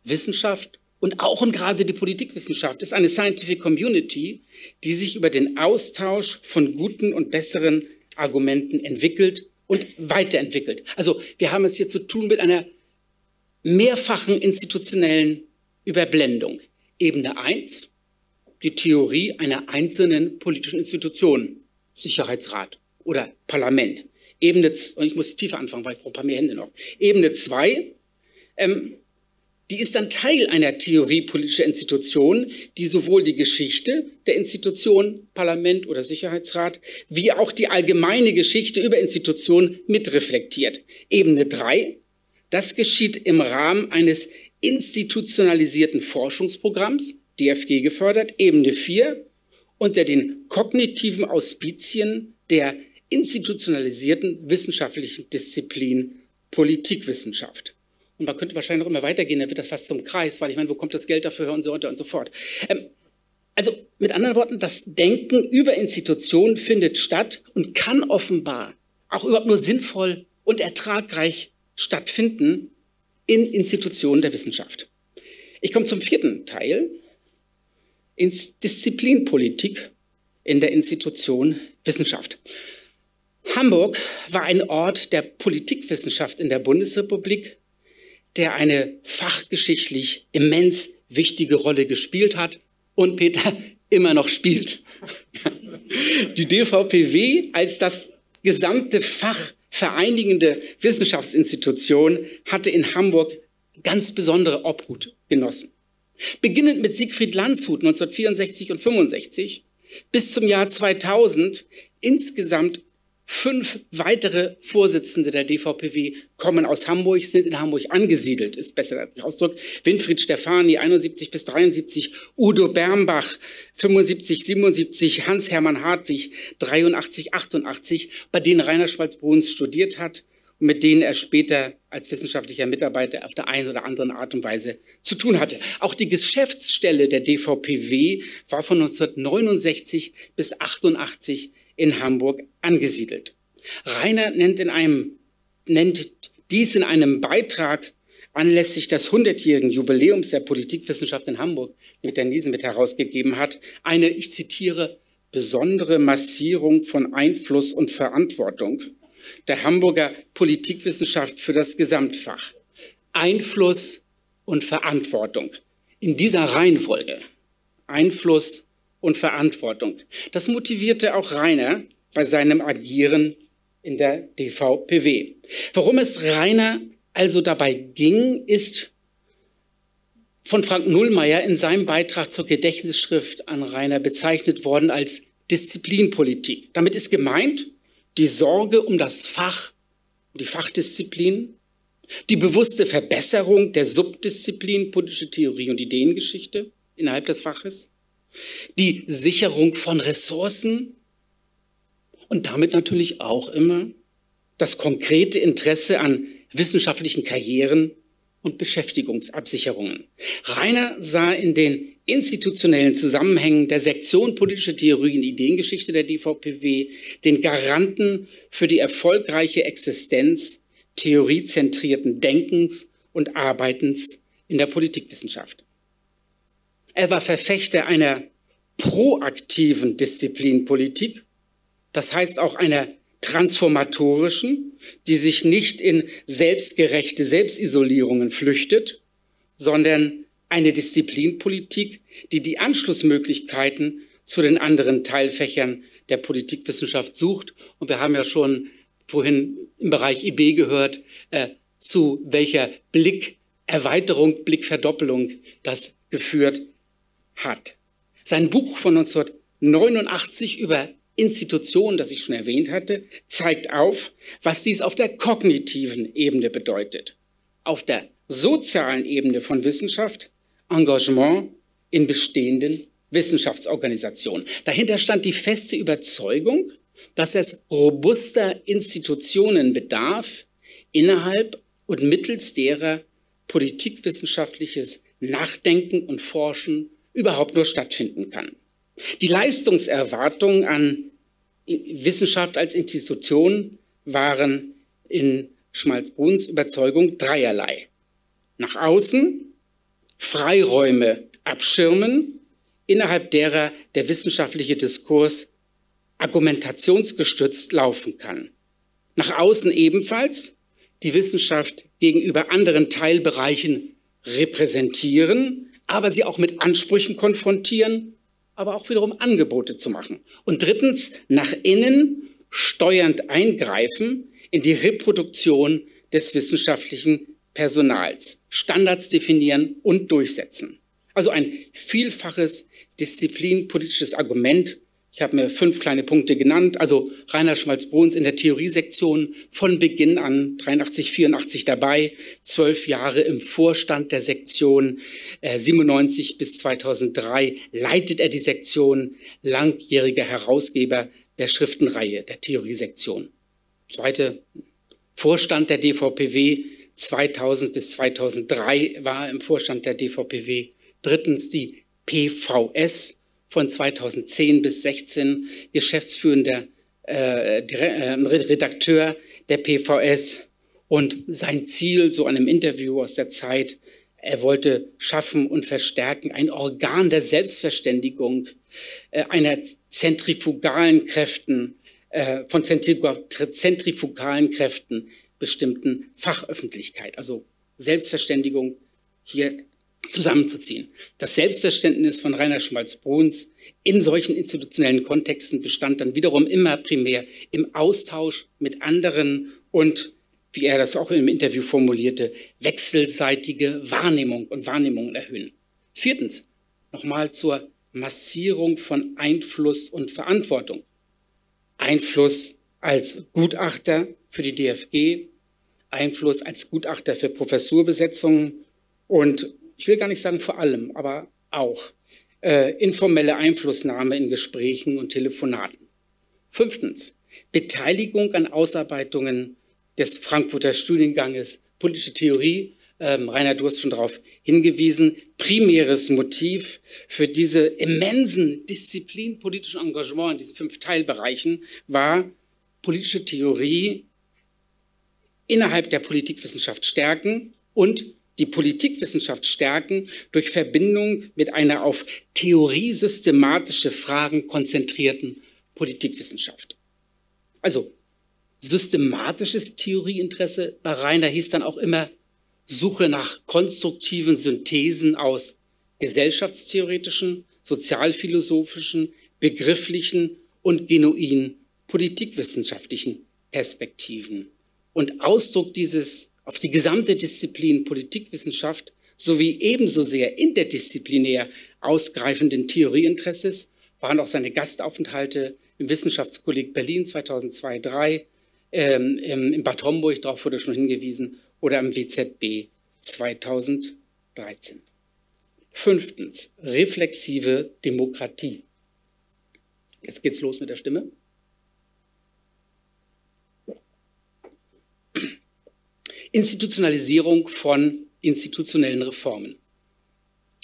Wissenschaft und auch und gerade die Politikwissenschaft ist eine Scientific Community, die sich über den Austausch von guten und besseren Argumenten entwickelt und weiterentwickelt. Also wir haben es hier zu tun mit einer mehrfachen institutionellen Überblendung. Ebene 1, die Theorie einer einzelnen politischen Institution, Sicherheitsrat oder Parlament. Ebene, und ich muss tiefer anfangen, weil ich brauche ein paar mehr Hände noch. Ebene 2, ähm, die ist dann Teil einer Theorie politischer Institutionen, die sowohl die Geschichte der Institution, Parlament oder Sicherheitsrat, wie auch die allgemeine Geschichte über Institutionen mitreflektiert. Ebene drei: Das geschieht im Rahmen eines institutionalisierten Forschungsprogramms, DFG gefördert. Ebene vier: Unter den kognitiven Auspizien der institutionalisierten wissenschaftlichen Disziplin Politikwissenschaft. Und man könnte wahrscheinlich noch immer weitergehen, dann wird das fast zum Kreis, weil ich meine, wo kommt das Geld dafür und so weiter und so fort. Ähm, also mit anderen Worten, das Denken über Institutionen findet statt und kann offenbar auch überhaupt nur sinnvoll und ertragreich stattfinden in Institutionen der Wissenschaft. Ich komme zum vierten Teil, ins Disziplinpolitik in der Institution Wissenschaft. Hamburg war ein Ort der Politikwissenschaft in der Bundesrepublik der eine fachgeschichtlich immens wichtige Rolle gespielt hat und Peter immer noch spielt. Die DVPW als das gesamte fachvereinigende Wissenschaftsinstitution hatte in Hamburg ganz besondere Obhut genossen. Beginnend mit Siegfried Landshut 1964 und 65 bis zum Jahr 2000 insgesamt Fünf weitere Vorsitzende der DVPW kommen aus Hamburg, sind in Hamburg angesiedelt, ist besser der Ausdruck. Winfried Stefani, 71 bis 73, Udo Bernbach, 75, 77, Hans-Hermann Hartwig, 83, 88, bei denen Rainer Schmalz-Bruns studiert hat und mit denen er später als wissenschaftlicher Mitarbeiter auf der einen oder anderen Art und Weise zu tun hatte. Auch die Geschäftsstelle der DVPW war von 1969 bis 88 in Hamburg angesiedelt. Rainer nennt, in einem, nennt dies in einem Beitrag anlässlich des 100-jährigen Jubiläums der Politikwissenschaft in Hamburg, den der Niesen mit herausgegeben hat, eine, ich zitiere, besondere Massierung von Einfluss und Verantwortung der Hamburger Politikwissenschaft für das Gesamtfach. Einfluss und Verantwortung. In dieser Reihenfolge. Einfluss und Verantwortung. Das motivierte auch Rainer bei seinem Agieren in der DVPW. Worum es Rainer also dabei ging, ist von Frank Nullmeier in seinem Beitrag zur Gedächtnisschrift an Rainer bezeichnet worden als Disziplinpolitik. Damit ist gemeint die Sorge um das Fach, die Fachdisziplin, die bewusste Verbesserung der Subdisziplin politische Theorie und Ideengeschichte innerhalb des Faches, die Sicherung von Ressourcen und damit natürlich auch immer das konkrete Interesse an wissenschaftlichen Karrieren und Beschäftigungsabsicherungen. Rainer sah in den institutionellen Zusammenhängen der Sektion politische Theorie und Ideengeschichte der DVPW den Garanten für die erfolgreiche Existenz theoriezentrierten Denkens und Arbeitens in der Politikwissenschaft. Er war Verfechter einer proaktiven Disziplinpolitik, das heißt auch einer transformatorischen, die sich nicht in selbstgerechte Selbstisolierungen flüchtet, sondern eine Disziplinpolitik, die die Anschlussmöglichkeiten zu den anderen Teilfächern der Politikwissenschaft sucht. Und wir haben ja schon vorhin im Bereich IB gehört, äh, zu welcher Blickerweiterung, Blickverdoppelung das geführt hat. Sein Buch von 1989 über Institutionen, das ich schon erwähnt hatte, zeigt auf, was dies auf der kognitiven Ebene bedeutet. Auf der sozialen Ebene von Wissenschaft, Engagement in bestehenden Wissenschaftsorganisationen. Dahinter stand die feste Überzeugung, dass es robuster Institutionen bedarf, innerhalb und mittels derer politikwissenschaftliches Nachdenken und Forschen überhaupt nur stattfinden kann. Die Leistungserwartungen an Wissenschaft als Institution waren in Schmalzbruns Überzeugung dreierlei. Nach außen Freiräume abschirmen, innerhalb derer der wissenschaftliche Diskurs argumentationsgestützt laufen kann. Nach außen ebenfalls die Wissenschaft gegenüber anderen Teilbereichen repräsentieren, aber sie auch mit Ansprüchen konfrontieren, aber auch wiederum Angebote zu machen. Und drittens, nach innen steuernd eingreifen in die Reproduktion des wissenschaftlichen Personals, Standards definieren und durchsetzen. Also ein vielfaches disziplinpolitisches Argument. Ich habe mir fünf kleine Punkte genannt. Also Rainer Schmalz-Bruns in der Theoriesektion von Beginn an 83, 84 dabei, zwölf Jahre im Vorstand der Sektion, äh, 97 bis 2003 leitet er die Sektion, langjähriger Herausgeber der Schriftenreihe der Theoriesektion. Zweite, Vorstand der DVPW 2000 bis 2003 war er im Vorstand der DVPW. Drittens die PVS von 2010 bis 16, geschäftsführender äh, äh Redakteur der PVS. Und sein Ziel, so einem Interview aus der Zeit, er wollte schaffen und verstärken ein Organ der Selbstverständigung, äh, einer zentrifugalen Kräften, äh, von zentrifugalen Kräften bestimmten Fachöffentlichkeit, also Selbstverständigung hier zusammenzuziehen. Das Selbstverständnis von Rainer Schmalz-Bruns in solchen institutionellen Kontexten bestand dann wiederum immer primär im Austausch mit anderen und, wie er das auch im Interview formulierte, wechselseitige Wahrnehmung und Wahrnehmungen erhöhen. Viertens, nochmal zur Massierung von Einfluss und Verantwortung. Einfluss als Gutachter für die DFG, Einfluss als Gutachter für Professurbesetzungen und ich will gar nicht sagen vor allem, aber auch äh, informelle Einflussnahme in Gesprächen und Telefonaten. Fünftens, Beteiligung an Ausarbeitungen des Frankfurter Studienganges Politische Theorie. Ähm, Rainer, du hast schon darauf hingewiesen. Primäres Motiv für diese immensen disziplinpolitischen Engagement in diesen fünf Teilbereichen war politische Theorie innerhalb der Politikwissenschaft stärken und die Politikwissenschaft stärken durch Verbindung mit einer auf theoriesystematische Fragen konzentrierten Politikwissenschaft. Also systematisches Theorieinteresse bei Rainer hieß dann auch immer Suche nach konstruktiven Synthesen aus gesellschaftstheoretischen, sozialphilosophischen, begrifflichen und genuin politikwissenschaftlichen Perspektiven. Und Ausdruck dieses auf die gesamte Disziplin Politikwissenschaft sowie ebenso sehr interdisziplinär ausgreifenden Theorieinteresses waren auch seine Gastaufenthalte im Wissenschaftskolleg Berlin 2002-3, ähm, im Bad Homburg, darauf wurde schon hingewiesen, oder am WZB 2013. Fünftens, reflexive Demokratie. Jetzt geht's los mit der Stimme. Institutionalisierung von institutionellen Reformen.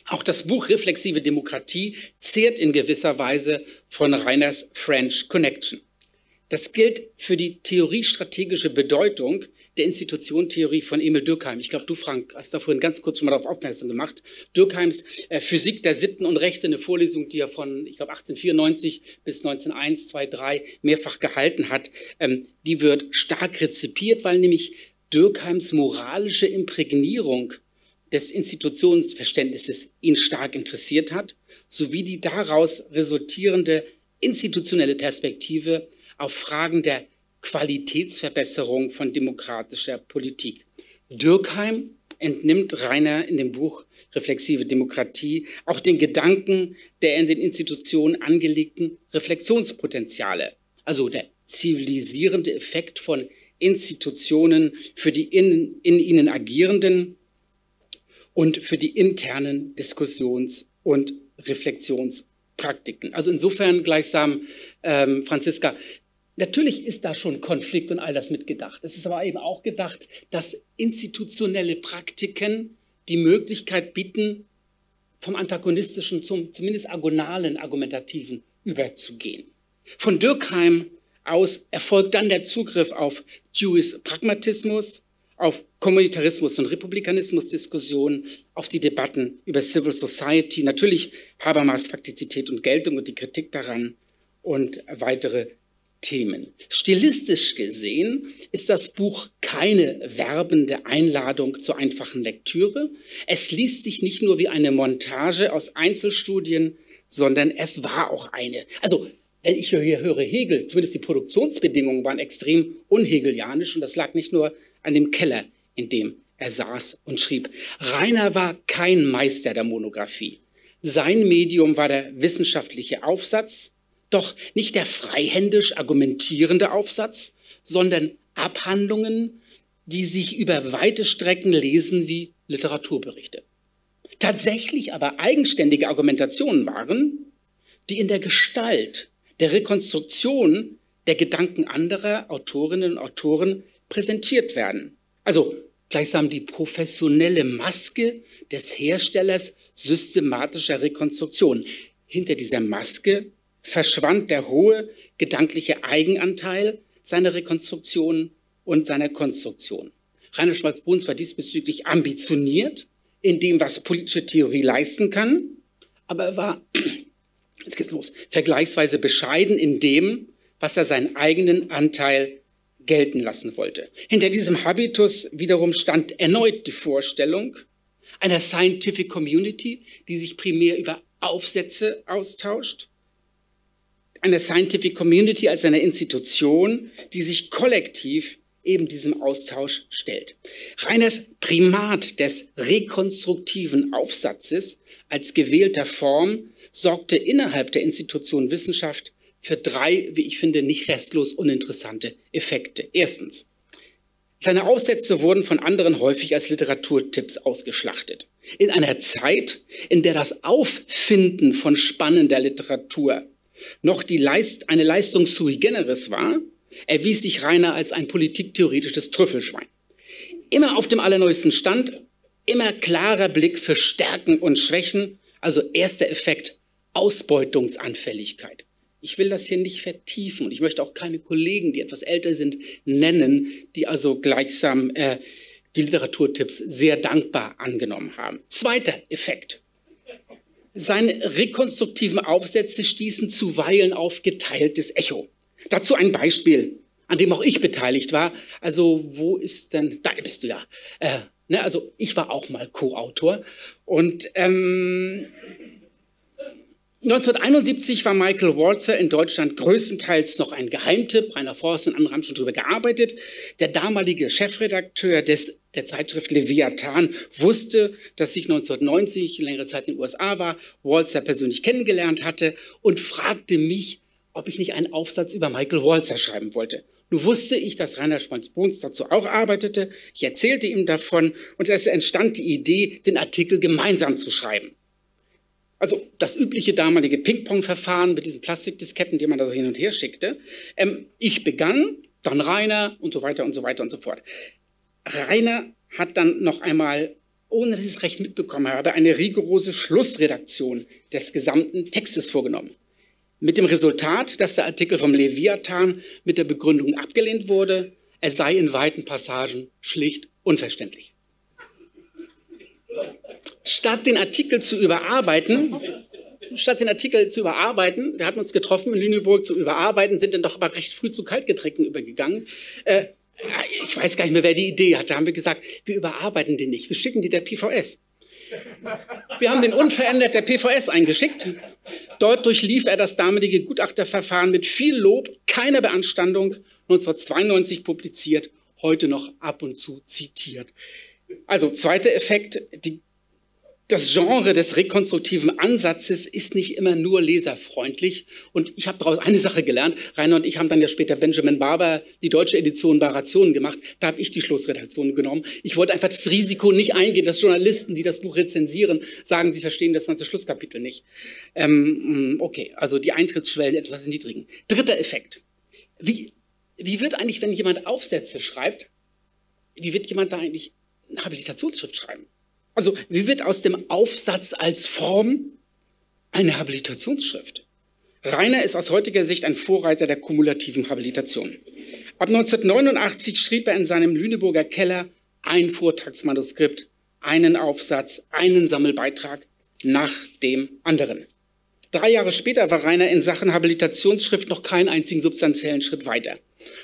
Auch das Buch Reflexive Demokratie zehrt in gewisser Weise von Reiners French Connection. Das gilt für die theoriestrategische Bedeutung der Institutionentheorie von Emil Durkheim. Ich glaube, du, Frank, hast da vorhin ganz kurz schon mal darauf aufmerksam gemacht. Durkheims äh, Physik der Sitten und Rechte, eine Vorlesung, die er von, ich glaube, 1894 bis 1901, 2, 3 mehrfach gehalten hat, ähm, die wird stark rezipiert, weil nämlich Dürkheims moralische Imprägnierung des Institutionsverständnisses ihn stark interessiert hat, sowie die daraus resultierende institutionelle Perspektive auf Fragen der Qualitätsverbesserung von demokratischer Politik. Dürkheim entnimmt Rainer in dem Buch Reflexive Demokratie auch den Gedanken der in den Institutionen angelegten Reflexionspotenziale, also der zivilisierende Effekt von Institutionen, für die in, in ihnen agierenden und für die internen Diskussions- und Reflexionspraktiken. Also insofern gleichsam, ähm, Franziska, natürlich ist da schon Konflikt und all das mitgedacht. Es ist aber eben auch gedacht, dass institutionelle Praktiken die Möglichkeit bieten, vom antagonistischen zum zumindest agonalen, argumentativen überzugehen. Von Dürkheim aus erfolgt dann der Zugriff auf Jewish Pragmatismus, auf Kommunitarismus und Republikanismus-Diskussionen, auf die Debatten über Civil Society, natürlich Habermas Faktizität und Geltung und die Kritik daran und weitere Themen. Stilistisch gesehen ist das Buch keine werbende Einladung zur einfachen Lektüre. Es liest sich nicht nur wie eine Montage aus Einzelstudien, sondern es war auch eine. Also ich hier höre Hegel, zumindest die Produktionsbedingungen waren extrem unhegelianisch und das lag nicht nur an dem Keller, in dem Er saß und schrieb. Rainer war kein Meister der Monographie. Sein Medium war der wissenschaftliche Aufsatz, doch nicht der freihändisch argumentierende Aufsatz, sondern Abhandlungen, die sich über weite Strecken lesen wie Literaturberichte. Tatsächlich aber eigenständige Argumentationen waren, die in der Gestalt der Rekonstruktion der Gedanken anderer Autorinnen und Autoren präsentiert werden. Also gleichsam die professionelle Maske des Herstellers systematischer Rekonstruktion. Hinter dieser Maske verschwand der hohe gedankliche Eigenanteil seiner Rekonstruktion und seiner Konstruktion. Rainer Schmalz-Bruns war diesbezüglich ambitioniert in dem, was politische Theorie leisten kann, aber er war, jetzt geht's los, vergleichsweise bescheiden in dem, was er seinen eigenen Anteil gelten lassen wollte. Hinter diesem Habitus wiederum stand erneut die Vorstellung einer Scientific Community, die sich primär über Aufsätze austauscht, einer Scientific Community als eine Institution, die sich kollektiv eben diesem Austausch stellt. Reiners Primat des rekonstruktiven Aufsatzes als gewählter Form sorgte innerhalb der Institution Wissenschaft für drei, wie ich finde, nicht restlos uninteressante Effekte. Erstens, seine Aufsätze wurden von anderen häufig als Literaturtipps ausgeschlachtet. In einer Zeit, in der das Auffinden von spannender Literatur noch die Leist, eine Leistung sui generis war, erwies sich Rainer als ein politiktheoretisches Trüffelschwein. Immer auf dem allerneuesten Stand, immer klarer Blick für Stärken und Schwächen, also erster Effekt Ausbeutungsanfälligkeit. Ich will das hier nicht vertiefen und ich möchte auch keine Kollegen, die etwas älter sind, nennen, die also gleichsam äh, die Literaturtipps sehr dankbar angenommen haben. Zweiter Effekt. Seine rekonstruktiven Aufsätze stießen zuweilen auf geteiltes Echo. Dazu ein Beispiel, an dem auch ich beteiligt war. Also wo ist denn, da bist du ja. Äh, ne, also ich war auch mal Co-Autor und ähm, 1971 war Michael Walzer in Deutschland größtenteils noch ein Geheimtipp. Rainer Forst und andere haben schon darüber gearbeitet. Der damalige Chefredakteur des, der Zeitschrift Leviathan wusste, dass ich 1990 längere Zeit in den USA war, Walzer persönlich kennengelernt hatte und fragte mich, ob ich nicht einen Aufsatz über Michael Walzer schreiben wollte. Nun wusste ich, dass Rainer Schmalz-Bohns dazu auch arbeitete. Ich erzählte ihm davon und es entstand die Idee, den Artikel gemeinsam zu schreiben. Also das übliche damalige Ping-Pong-Verfahren mit diesen Plastikdisketten, die man da so hin und her schickte. Ähm, ich begann, dann Rainer und so weiter und so weiter und so fort. Rainer hat dann noch einmal, ohne dass ich es recht mitbekommen habe, eine rigorose Schlussredaktion des gesamten Textes vorgenommen. Mit dem Resultat, dass der Artikel vom Leviathan mit der Begründung abgelehnt wurde, er sei in weiten Passagen schlicht unverständlich. Statt den Artikel zu überarbeiten, statt den Artikel zu überarbeiten, wir hatten uns getroffen in Lüneburg zu überarbeiten, sind dann doch aber recht früh zu Kaltgetränken übergegangen. Äh, ich weiß gar nicht mehr, wer die Idee hatte. Da haben wir gesagt, wir überarbeiten den nicht, wir schicken die der PVS. Wir haben den unverändert der PVS eingeschickt. Dort durchlief er das damalige Gutachterverfahren mit viel Lob, keiner Beanstandung, 1992 publiziert, heute noch ab und zu zitiert. Also zweiter Effekt, die, das Genre des rekonstruktiven Ansatzes ist nicht immer nur leserfreundlich. Und ich habe daraus eine Sache gelernt. Rainer und ich haben dann ja später Benjamin Barber die deutsche Edition bei Rationen gemacht. Da habe ich die Schlussredaktion genommen. Ich wollte einfach das Risiko nicht eingehen, dass Journalisten, die das Buch rezensieren, sagen, sie verstehen das ganze Schlusskapitel nicht. Ähm, okay, also die Eintrittsschwellen etwas niedrigen. Dritter Effekt. Wie, wie wird eigentlich, wenn jemand Aufsätze schreibt, wie wird jemand da eigentlich Habilitationsschrift schreiben. Also wie wird aus dem Aufsatz als Form eine Habilitationsschrift? Rainer ist aus heutiger Sicht ein Vorreiter der kumulativen Habilitation. Ab 1989 schrieb er in seinem Lüneburger Keller ein Vortragsmanuskript, einen Aufsatz, einen Sammelbeitrag nach dem anderen. Drei Jahre später war Rainer in Sachen Habilitationsschrift noch keinen einzigen substanziellen Schritt weiter.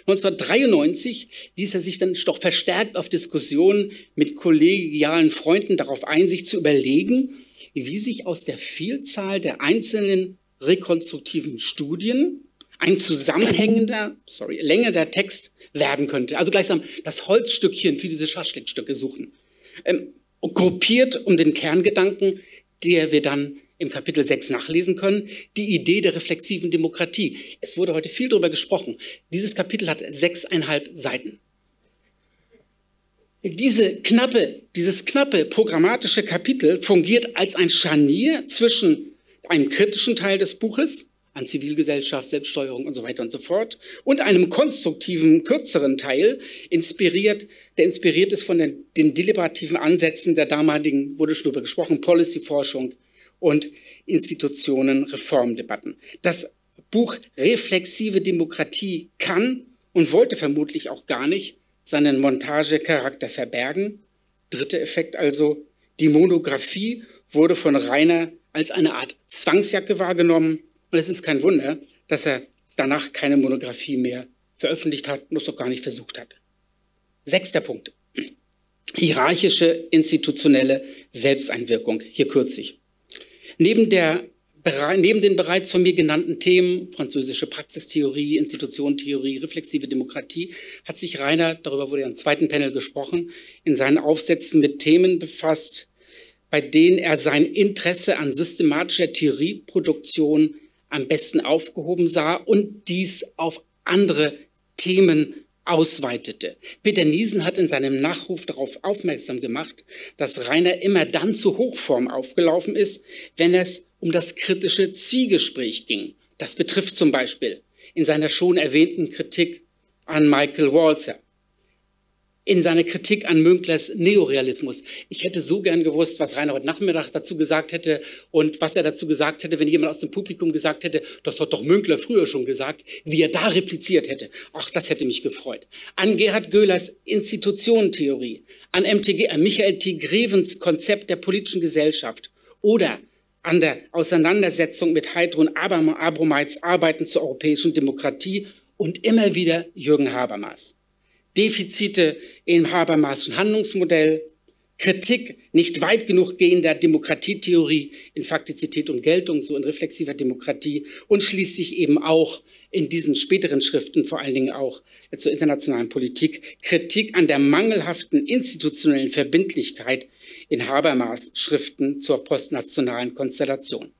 1993 ließ er sich dann doch verstärkt auf Diskussionen mit kollegialen Freunden darauf ein, sich zu überlegen, wie sich aus der Vielzahl der einzelnen rekonstruktiven Studien ein zusammenhängender, sorry, längender Text werden könnte. Also gleichsam das Holzstückchen für diese Schaschlikstücke suchen. ähm, gruppiert um den Kerngedanken, der wir dann im Kapitel 6 nachlesen können, die Idee der reflexiven Demokratie. Es wurde heute viel darüber gesprochen. Dieses Kapitel hat sechseinhalb Seiten. Diese knappe, dieses knappe programmatische Kapitel fungiert als ein Scharnier zwischen einem kritischen Teil des Buches an Zivilgesellschaft, Selbststeuerung und so weiter und so fort und einem konstruktiven, kürzeren Teil, inspiriert, der inspiriert ist von den, den deliberativen Ansätzen der damaligen, wurde schon darüber gesprochen, Policy-Forschung und Institutionen-Reformdebatten. Das Buch Reflexive Demokratie kann und wollte vermutlich auch gar nicht seinen Montagecharakter verbergen. Dritter Effekt also, die Monographie wurde von Rainer als eine Art Zwangsjacke wahrgenommen. Und es ist kein Wunder, dass er danach keine Monographie mehr veröffentlicht hat und es auch gar nicht versucht hat. Sechster Punkt. Hierarchische institutionelle Selbsteinwirkung. Hier kürzlich. Neben der Neben den bereits von mir genannten Themen, französische Praxistheorie, Institutionentheorie, reflexive Demokratie, hat sich Rainer, darüber wurde ja im zweiten Panel gesprochen, in seinen Aufsätzen mit Themen befasst, bei denen er sein Interesse an systematischer Theorieproduktion am besten aufgehoben sah und dies auf andere Themen ausweitete. Peter Niesen hat in seinem Nachruf darauf aufmerksam gemacht, dass Rainer immer dann zu Hochform aufgelaufen ist, wenn es um das kritische Zwiegespräch ging. Das betrifft zum Beispiel in seiner schon erwähnten Kritik an Michael Walzer, in seiner Kritik an Münklers Neorealismus. Ich hätte so gern gewusst, was Rainer heute Nachmittag dazu gesagt hätte und was er dazu gesagt hätte, wenn jemand aus dem Publikum gesagt hätte, das hat doch Münkler früher schon gesagt, wie er da repliziert hätte. Ach, das hätte mich gefreut. An Gerhard Göhlers Institutionentheorie, an MTG, an Michael T. Grevens Konzept der politischen Gesellschaft oder an der Auseinandersetzung mit Heidrun Abromeits Arbeiten zur europäischen Demokratie und immer wieder Jürgen Habermas. Defizite im Habermasschen Handlungsmodell, Kritik nicht weit genug gehender Demokratietheorie in Faktizität und Geltung, so in reflexiver Demokratie und schließlich eben auch in diesen späteren Schriften, vor allen Dingen auch zur internationalen Politik, Kritik an der mangelhaften institutionellen Verbindlichkeit in Habermas Schriften zur postnationalen Konstellation.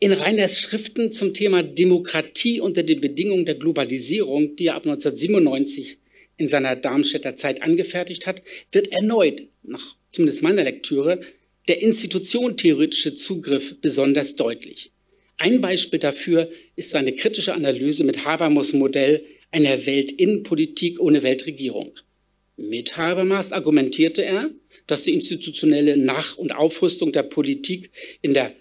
In Reiners Schriften zum Thema Demokratie unter den Bedingungen der Globalisierung, die er ab 1997 in seiner Darmstädter Zeit angefertigt hat, wird erneut, nach zumindest meiner Lektüre, der institutiontheoretische Zugriff besonders deutlich. Ein Beispiel dafür ist seine kritische Analyse mit Habermas Modell einer Weltinnenpolitik ohne Weltregierung. Mit Habermas argumentierte er, dass die institutionelle Nach- und Aufrüstung der Politik in der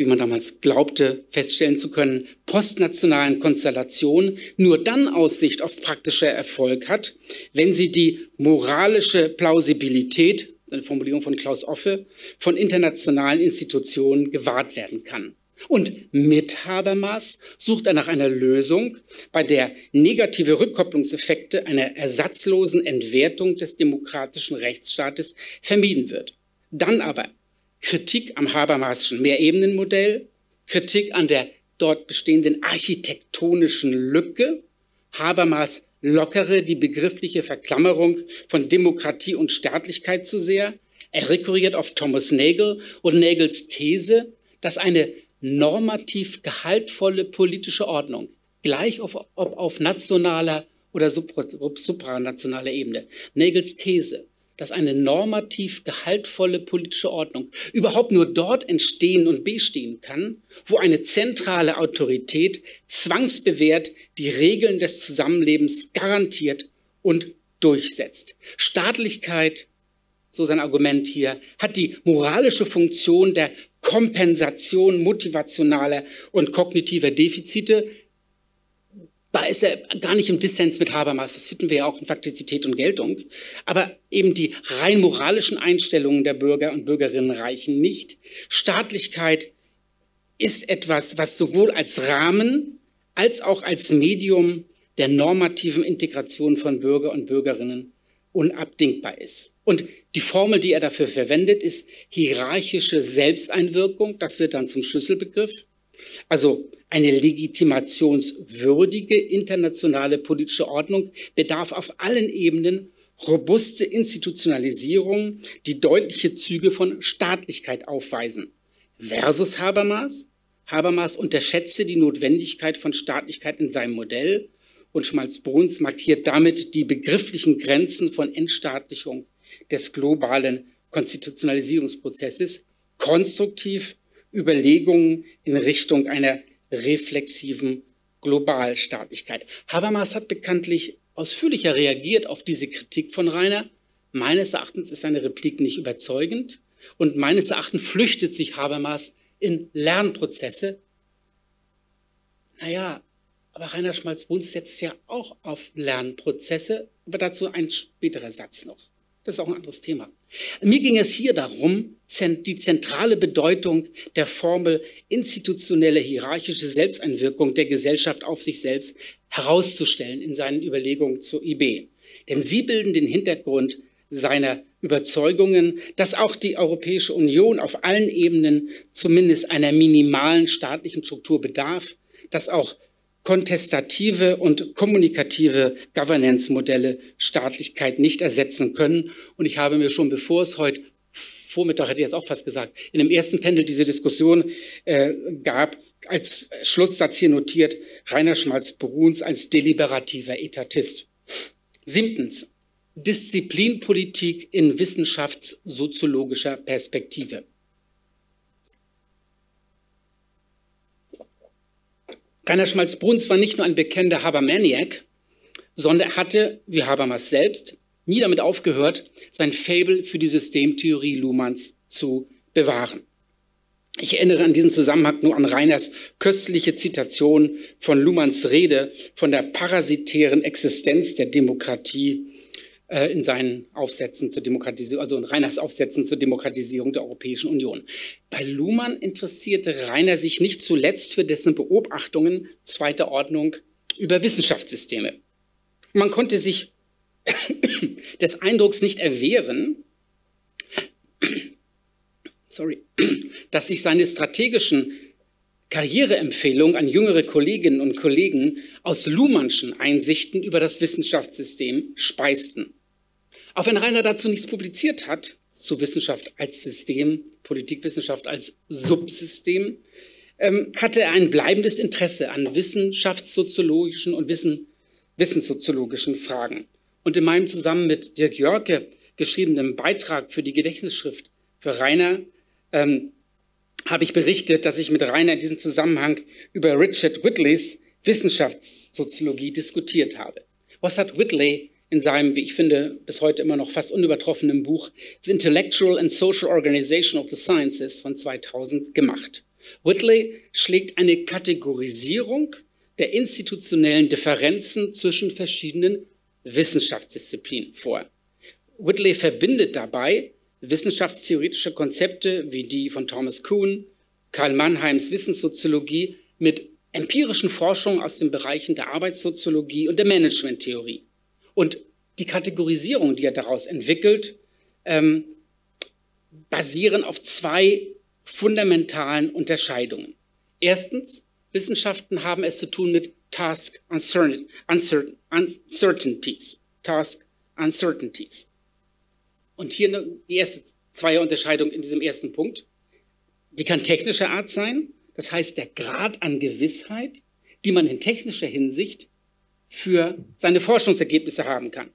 wie man damals glaubte, feststellen zu können, postnationalen Konstellation nur dann Aussicht auf praktischer Erfolg hat, wenn sie die moralische Plausibilität, eine Formulierung von Klaus Offe, von internationalen Institutionen gewahrt werden kann. Und mit Habermas sucht er nach einer Lösung, bei der negative Rückkopplungseffekte einer ersatzlosen Entwertung des demokratischen Rechtsstaates vermieden wird. Dann aber Kritik am Habermaschen Mehrebenenmodell, Kritik an der dort bestehenden architektonischen Lücke, Habermas lockere die begriffliche Verklammerung von Demokratie und Staatlichkeit zu sehr. Er rekurriert auf Thomas Nagel und Nagels These, dass eine normativ gehaltvolle politische Ordnung, gleich ob auf nationaler oder supranationaler Ebene, Nagels These, dass eine normativ gehaltvolle politische Ordnung überhaupt nur dort entstehen und bestehen kann, wo eine zentrale Autorität zwangsbewährt die Regeln des Zusammenlebens garantiert und durchsetzt. Staatlichkeit, so sein Argument hier, hat die moralische Funktion der Kompensation motivationaler und kognitiver Defizite, da ist er gar nicht im Dissens mit Habermas, das finden wir ja auch in Faktizität und Geltung. Aber eben die rein moralischen Einstellungen der Bürger und Bürgerinnen reichen nicht. Staatlichkeit ist etwas, was sowohl als Rahmen als auch als Medium der normativen Integration von Bürger und Bürgerinnen unabdingbar ist. Und die Formel, die er dafür verwendet, ist hierarchische Selbsteinwirkung. Das wird dann zum Schlüsselbegriff. Also eine legitimationswürdige internationale politische Ordnung bedarf auf allen Ebenen robuste Institutionalisierungen, die deutliche Züge von Staatlichkeit aufweisen. Versus Habermas. Habermas unterschätzte die Notwendigkeit von Staatlichkeit in seinem Modell und Schmalz-Bruns markiert damit die begrifflichen Grenzen von Entstaatlichung des globalen Konstitutionalisierungsprozesses, konstruktiv Überlegungen in Richtung einer reflexiven Globalstaatlichkeit. Habermas hat bekanntlich ausführlicher reagiert auf diese Kritik von Rainer. Meines Erachtens ist seine Replik nicht überzeugend und meines Erachtens flüchtet sich Habermas in Lernprozesse. Naja, aber Rainer Schmalz-Bruns setzt ja auch auf Lernprozesse, aber dazu ein späterer Satz noch. Das ist auch ein anderes Thema. Mir ging es hier darum, die zentrale Bedeutung der Formel institutionelle hierarchische Selbsteinwirkung der Gesellschaft auf sich selbst herauszustellen in seinen Überlegungen zur IB. Denn sie bilden den Hintergrund seiner Überzeugungen, dass auch die Europäische Union auf allen Ebenen zumindest einer minimalen staatlichen Struktur bedarf, dass auch kontestative und kommunikative Governance-Modelle Staatlichkeit nicht ersetzen können. Und ich habe mir schon, bevor es heute Vormittag, hätte ich jetzt auch fast gesagt, in dem ersten Panel diese Diskussion äh, gab, als Schlusssatz hier notiert, Rainer Schmalz-Bruns als deliberativer Etatist. Siebtens, Disziplinpolitik in wissenschaftssoziologischer Perspektive. Rainer Schmalz-Bruns war nicht nur ein bekennender Habermaniac, sondern hatte, wie Habermas selbst, nie damit aufgehört, sein Fable für die Systemtheorie Luhmanns zu bewahren. Ich erinnere an diesen Zusammenhang nur an Reiners köstliche Zitation von Luhmanns Rede von der parasitären Existenz der Demokratie äh, in seinen Aufsätzen zur Demokratisierung, also in Reiners Aufsätzen zur Demokratisierung der Europäischen Union. Bei Luhmann interessierte Rainer sich nicht zuletzt für dessen Beobachtungen zweiter Ordnung über Wissenschaftssysteme. Man konnte sich des Eindrucks nicht erwehren, sorry, dass sich seine strategischen Karriereempfehlungen an jüngere Kolleginnen und Kollegen aus Luhmannschen Einsichten über das Wissenschaftssystem speisten. Auch wenn Rainer dazu nichts publiziert hat, zu Wissenschaft als System, Politikwissenschaft als Subsystem, ähm, hatte er ein bleibendes Interesse an wissenschaftssoziologischen und Wissen, wissenssoziologischen Fragen. Und in meinem zusammen mit Dirk Jörke geschriebenen Beitrag für die Gedächtnisschrift für Rainer ähm, habe ich berichtet, dass ich mit Rainer in diesem Zusammenhang über Richard Whitleys Wissenschaftssoziologie diskutiert habe. Was hat Whitley in seinem, wie ich finde, bis heute immer noch fast unübertroffenen Buch The Intellectual and Social Organization of the Sciences von 2000 gemacht? Whitley schlägt eine Kategorisierung der institutionellen Differenzen zwischen verschiedenen Wissenschaftsdisziplinen vor. Whitley verbindet dabei wissenschaftstheoretische Konzepte wie die von Thomas Kuhn, Karl Mannheims Wissenssoziologie mit empirischen Forschungen aus den Bereichen der Arbeitssoziologie und der Managementtheorie. Und die Kategorisierung, die er daraus entwickelt, ähm, basieren auf zwei fundamentalen Unterscheidungen. Erstens, Wissenschaften haben es zu tun mit Task Uncertainties. Task Uncertainties. Und hier die erste zwei Unterscheidung in diesem ersten Punkt. Die kann technischer Art sein, das heißt der Grad an Gewissheit, die man in technischer Hinsicht für seine Forschungsergebnisse haben kann.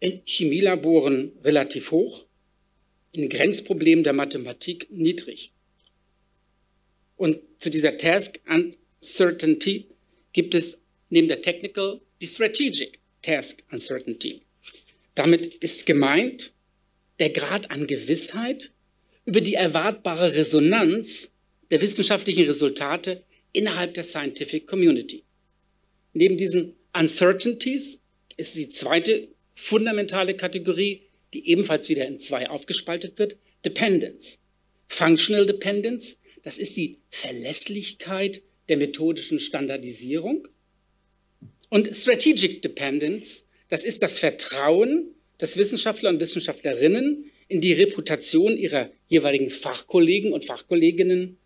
In Chemielaboren relativ hoch, in Grenzproblemen der Mathematik niedrig. Und zu dieser Task Uncertainty gibt es neben der Technical die Strategic Task Uncertainty. Damit ist gemeint, der Grad an Gewissheit über die erwartbare Resonanz der wissenschaftlichen Resultate innerhalb der Scientific Community. Neben diesen Uncertainties ist die zweite fundamentale Kategorie, die ebenfalls wieder in zwei aufgespaltet wird, Dependence. Functional Dependence, das ist die Verlässlichkeit der methodischen Standardisierung. Und Strategic Dependence, das ist das Vertrauen dass Wissenschaftler und Wissenschaftlerinnen in die Reputation ihrer jeweiligen Fachkollegen und Fachkolleginnen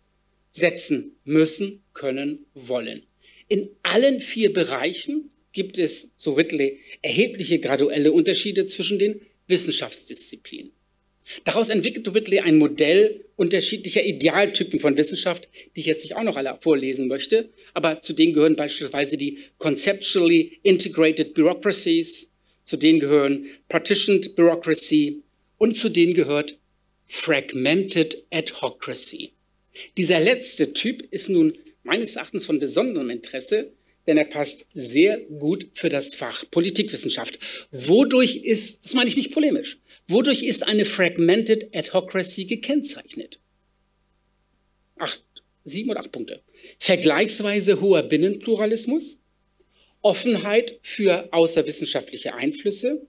setzen müssen, können, wollen. In allen vier Bereichen gibt es, so Whitley, erhebliche graduelle Unterschiede zwischen den Wissenschaftsdisziplinen. Daraus entwickelte Whitley ein Modell unterschiedlicher Idealtypen von Wissenschaft, die ich jetzt nicht auch noch alle vorlesen möchte, aber zu denen gehören beispielsweise die Conceptually Integrated Bureaucracies, zu denen gehören Partitioned Bureaucracy und zu denen gehört Fragmented Adhocracy. Dieser letzte Typ ist nun meines Erachtens von besonderem Interesse, denn er passt sehr gut für das Fach Politikwissenschaft. Wodurch ist, das meine ich nicht polemisch, wodurch ist eine Fragmented Adhocracy gekennzeichnet? Acht, sieben oder acht Punkte. Vergleichsweise hoher Binnenpluralismus, Offenheit für außerwissenschaftliche Einflüsse,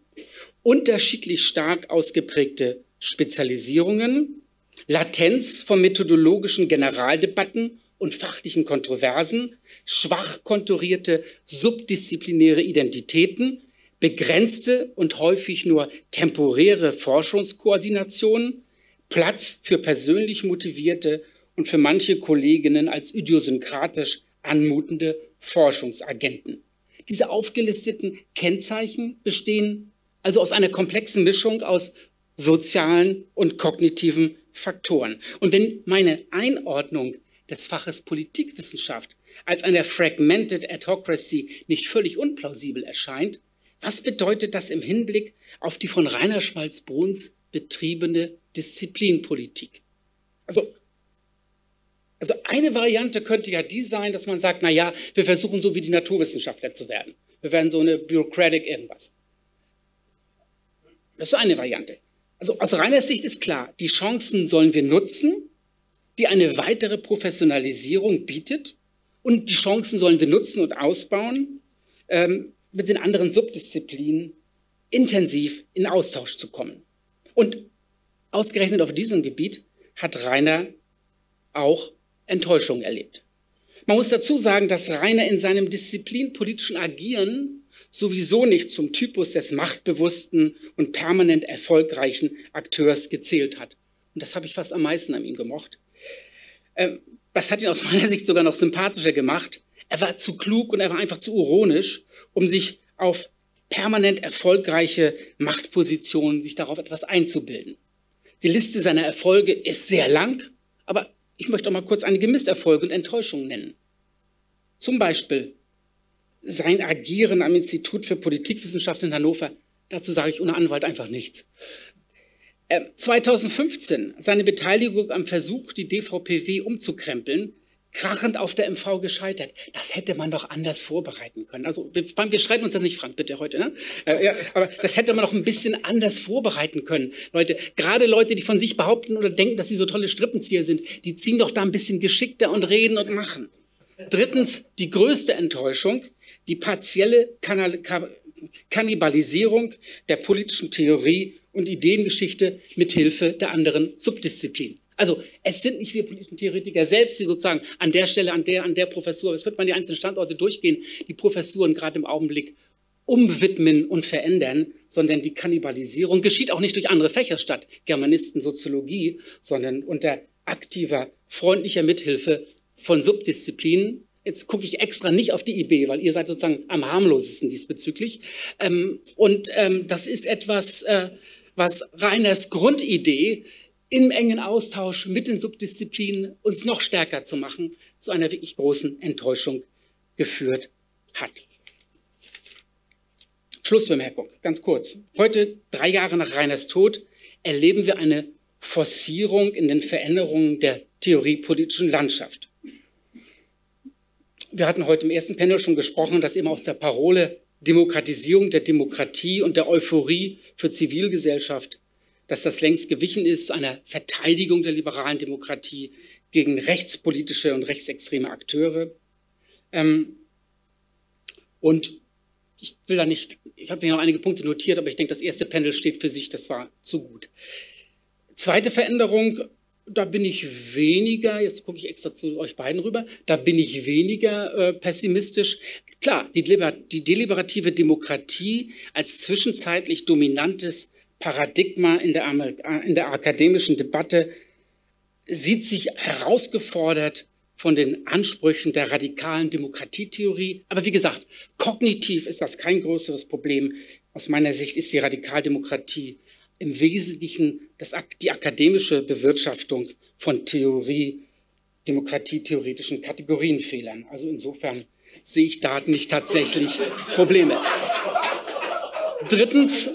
unterschiedlich stark ausgeprägte Spezialisierungen, Latenz von methodologischen Generaldebatten und fachlichen Kontroversen, schwach konturierte subdisziplinäre Identitäten, begrenzte und häufig nur temporäre Forschungskoordination, Platz für persönlich motivierte und für manche Kolleginnen als idiosynkratisch anmutende Forschungsagenten. Diese aufgelisteten Kennzeichen bestehen also aus einer komplexen Mischung aus sozialen und kognitiven Faktoren. Und wenn meine Einordnung des Faches Politikwissenschaft als eine fragmented Adhocracy nicht völlig unplausibel erscheint, was bedeutet das im Hinblick auf die von Rainer Schmalz-Bruns betriebene Disziplinpolitik? Also, also eine Variante könnte ja die sein, dass man sagt, na ja, wir versuchen so wie die Naturwissenschaftler zu werden. Wir werden so eine Bureaucratic irgendwas. Das ist eine Variante. Also aus reiner Sicht ist klar, die Chancen sollen wir nutzen, die eine weitere Professionalisierung bietet. Und die Chancen sollen wir nutzen und ausbauen, ähm, mit den anderen Subdisziplinen intensiv in Austausch zu kommen. Und ausgerechnet auf diesem Gebiet hat Rainer auch Enttäuschung erlebt. Man muss dazu sagen, dass Rainer in seinem disziplinpolitischen Agieren sowieso nicht zum Typus des machtbewussten und permanent erfolgreichen Akteurs gezählt hat. Und das habe ich fast am meisten an ihm gemocht. Ähm, das hat ihn aus meiner Sicht sogar noch sympathischer gemacht. Er war zu klug und er war einfach zu ironisch, um sich auf permanent erfolgreiche Machtpositionen, sich darauf etwas einzubilden. Die Liste seiner Erfolge ist sehr lang, aber ich möchte auch mal kurz einige Misserfolge und Enttäuschungen nennen. Zum Beispiel sein Agieren am Institut für Politikwissenschaft in Hannover, dazu sage ich ohne Anwalt einfach nichts. 2015 äh, seine Beteiligung am Versuch, die DVPW umzukrempeln, krachend auf der MV gescheitert. Das hätte man doch anders vorbereiten können. Also wir, wir streiten uns das nicht, Frank, bitte heute. Ne? Äh, ja, aber das hätte man doch ein bisschen anders vorbereiten können. Leute, gerade Leute, die von sich behaupten oder denken, dass sie so tolle Strippenzieher sind, die ziehen doch da ein bisschen geschickter und reden und machen. Drittens, die größte Enttäuschung, die partielle Kannibalisierung der politischen Theorie und Ideengeschichte mit Hilfe der anderen Subdisziplinen. Also es sind nicht wir politischen Theoretiker selbst, die sozusagen an der Stelle, an der, an der Professur, es könnte man die einzelnen Standorte durchgehen, die Professuren gerade im Augenblick umwidmen und verändern, sondern die Kannibalisierung geschieht auch nicht durch andere Fächer statt, Germanisten, Soziologie, sondern unter aktiver, freundlicher Mithilfe von Subdisziplinen. Jetzt gucke ich extra nicht auf die IB, weil ihr seid sozusagen am harmlosesten diesbezüglich. Ähm, und ähm, das ist etwas, äh, was Reiners Grundidee im engen Austausch mit den Subdisziplinen uns noch stärker zu machen, zu einer wirklich großen Enttäuschung geführt hat. Schlussbemerkung, ganz kurz. Heute, drei Jahre nach Reiners Tod, erleben wir eine Forcierung in den Veränderungen der theoriepolitischen Landschaft. Wir hatten heute im ersten Panel schon gesprochen, dass eben aus der Parole Demokratisierung der Demokratie und der Euphorie für Zivilgesellschaft, dass das längst gewichen ist einer Verteidigung der liberalen Demokratie gegen rechtspolitische und rechtsextreme Akteure. Ähm, und ich will da nicht, ich habe mir noch einige Punkte notiert, aber ich denke, das erste Panel steht für sich, das war zu gut. Zweite Veränderung, da bin ich weniger, jetzt gucke ich extra zu euch beiden rüber, da bin ich weniger äh, pessimistisch. Klar, die, die deliberative Demokratie als zwischenzeitlich dominantes Paradigma in der, in der akademischen Debatte sieht sich herausgefordert von den Ansprüchen der radikalen Demokratietheorie. Aber wie gesagt, kognitiv ist das kein größeres Problem. Aus meiner Sicht ist die Radikaldemokratie im Wesentlichen das, die akademische Bewirtschaftung von Theorie, demokratietheoretischen Kategorienfehlern. Also insofern sehe ich da nicht tatsächlich Probleme. Drittens,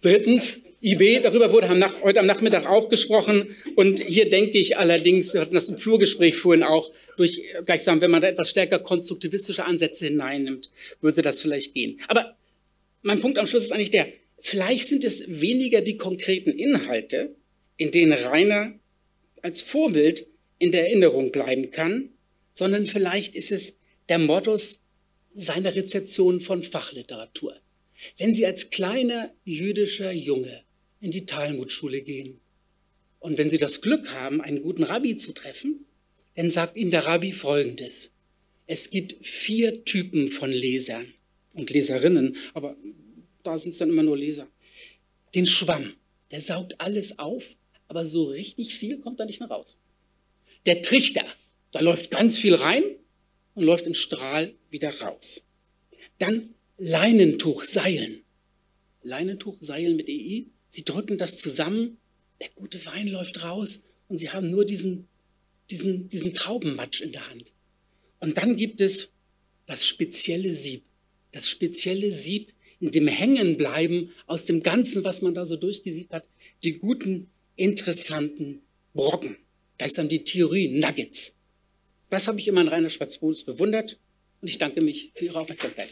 Drittens, IB, darüber wurde heute am Nachmittag auch gesprochen. Und hier denke ich allerdings, wir hatten das im Flurgespräch vorhin auch, durch, gleichsam, wenn man da etwas stärker konstruktivistische Ansätze hineinnimmt, würde das vielleicht gehen. Aber mein Punkt am Schluss ist eigentlich der, vielleicht sind es weniger die konkreten Inhalte, in denen Rainer als Vorbild in der Erinnerung bleiben kann, sondern vielleicht ist es der Modus seiner Rezeption von Fachliteratur. Wenn Sie als kleiner jüdischer Junge in die Talmudschule gehen und wenn Sie das Glück haben, einen guten Rabbi zu treffen, dann sagt Ihnen der Rabbi Folgendes. Es gibt vier Typen von Lesern und Leserinnen, aber da sind es dann immer nur Leser. Den Schwamm, der saugt alles auf, aber so richtig viel kommt da nicht mehr raus. Der Trichter, da läuft ganz viel rein und läuft im Strahl wieder raus. Dann Leinentuch seilen. Leinentuch seilen mit EI. Sie drücken das zusammen, der gute Wein läuft raus und sie haben nur diesen, diesen, diesen Traubenmatsch in der Hand. Und dann gibt es das spezielle Sieb. Das spezielle Sieb, in dem Hängenbleiben aus dem Ganzen, was man da so durchgesiebt hat, die guten, interessanten Brocken. Da ist dann die Theorie Nuggets. Das habe ich immer in Rainer Schwarz-Bohls bewundert und ich danke mich für Ihre Aufmerksamkeit.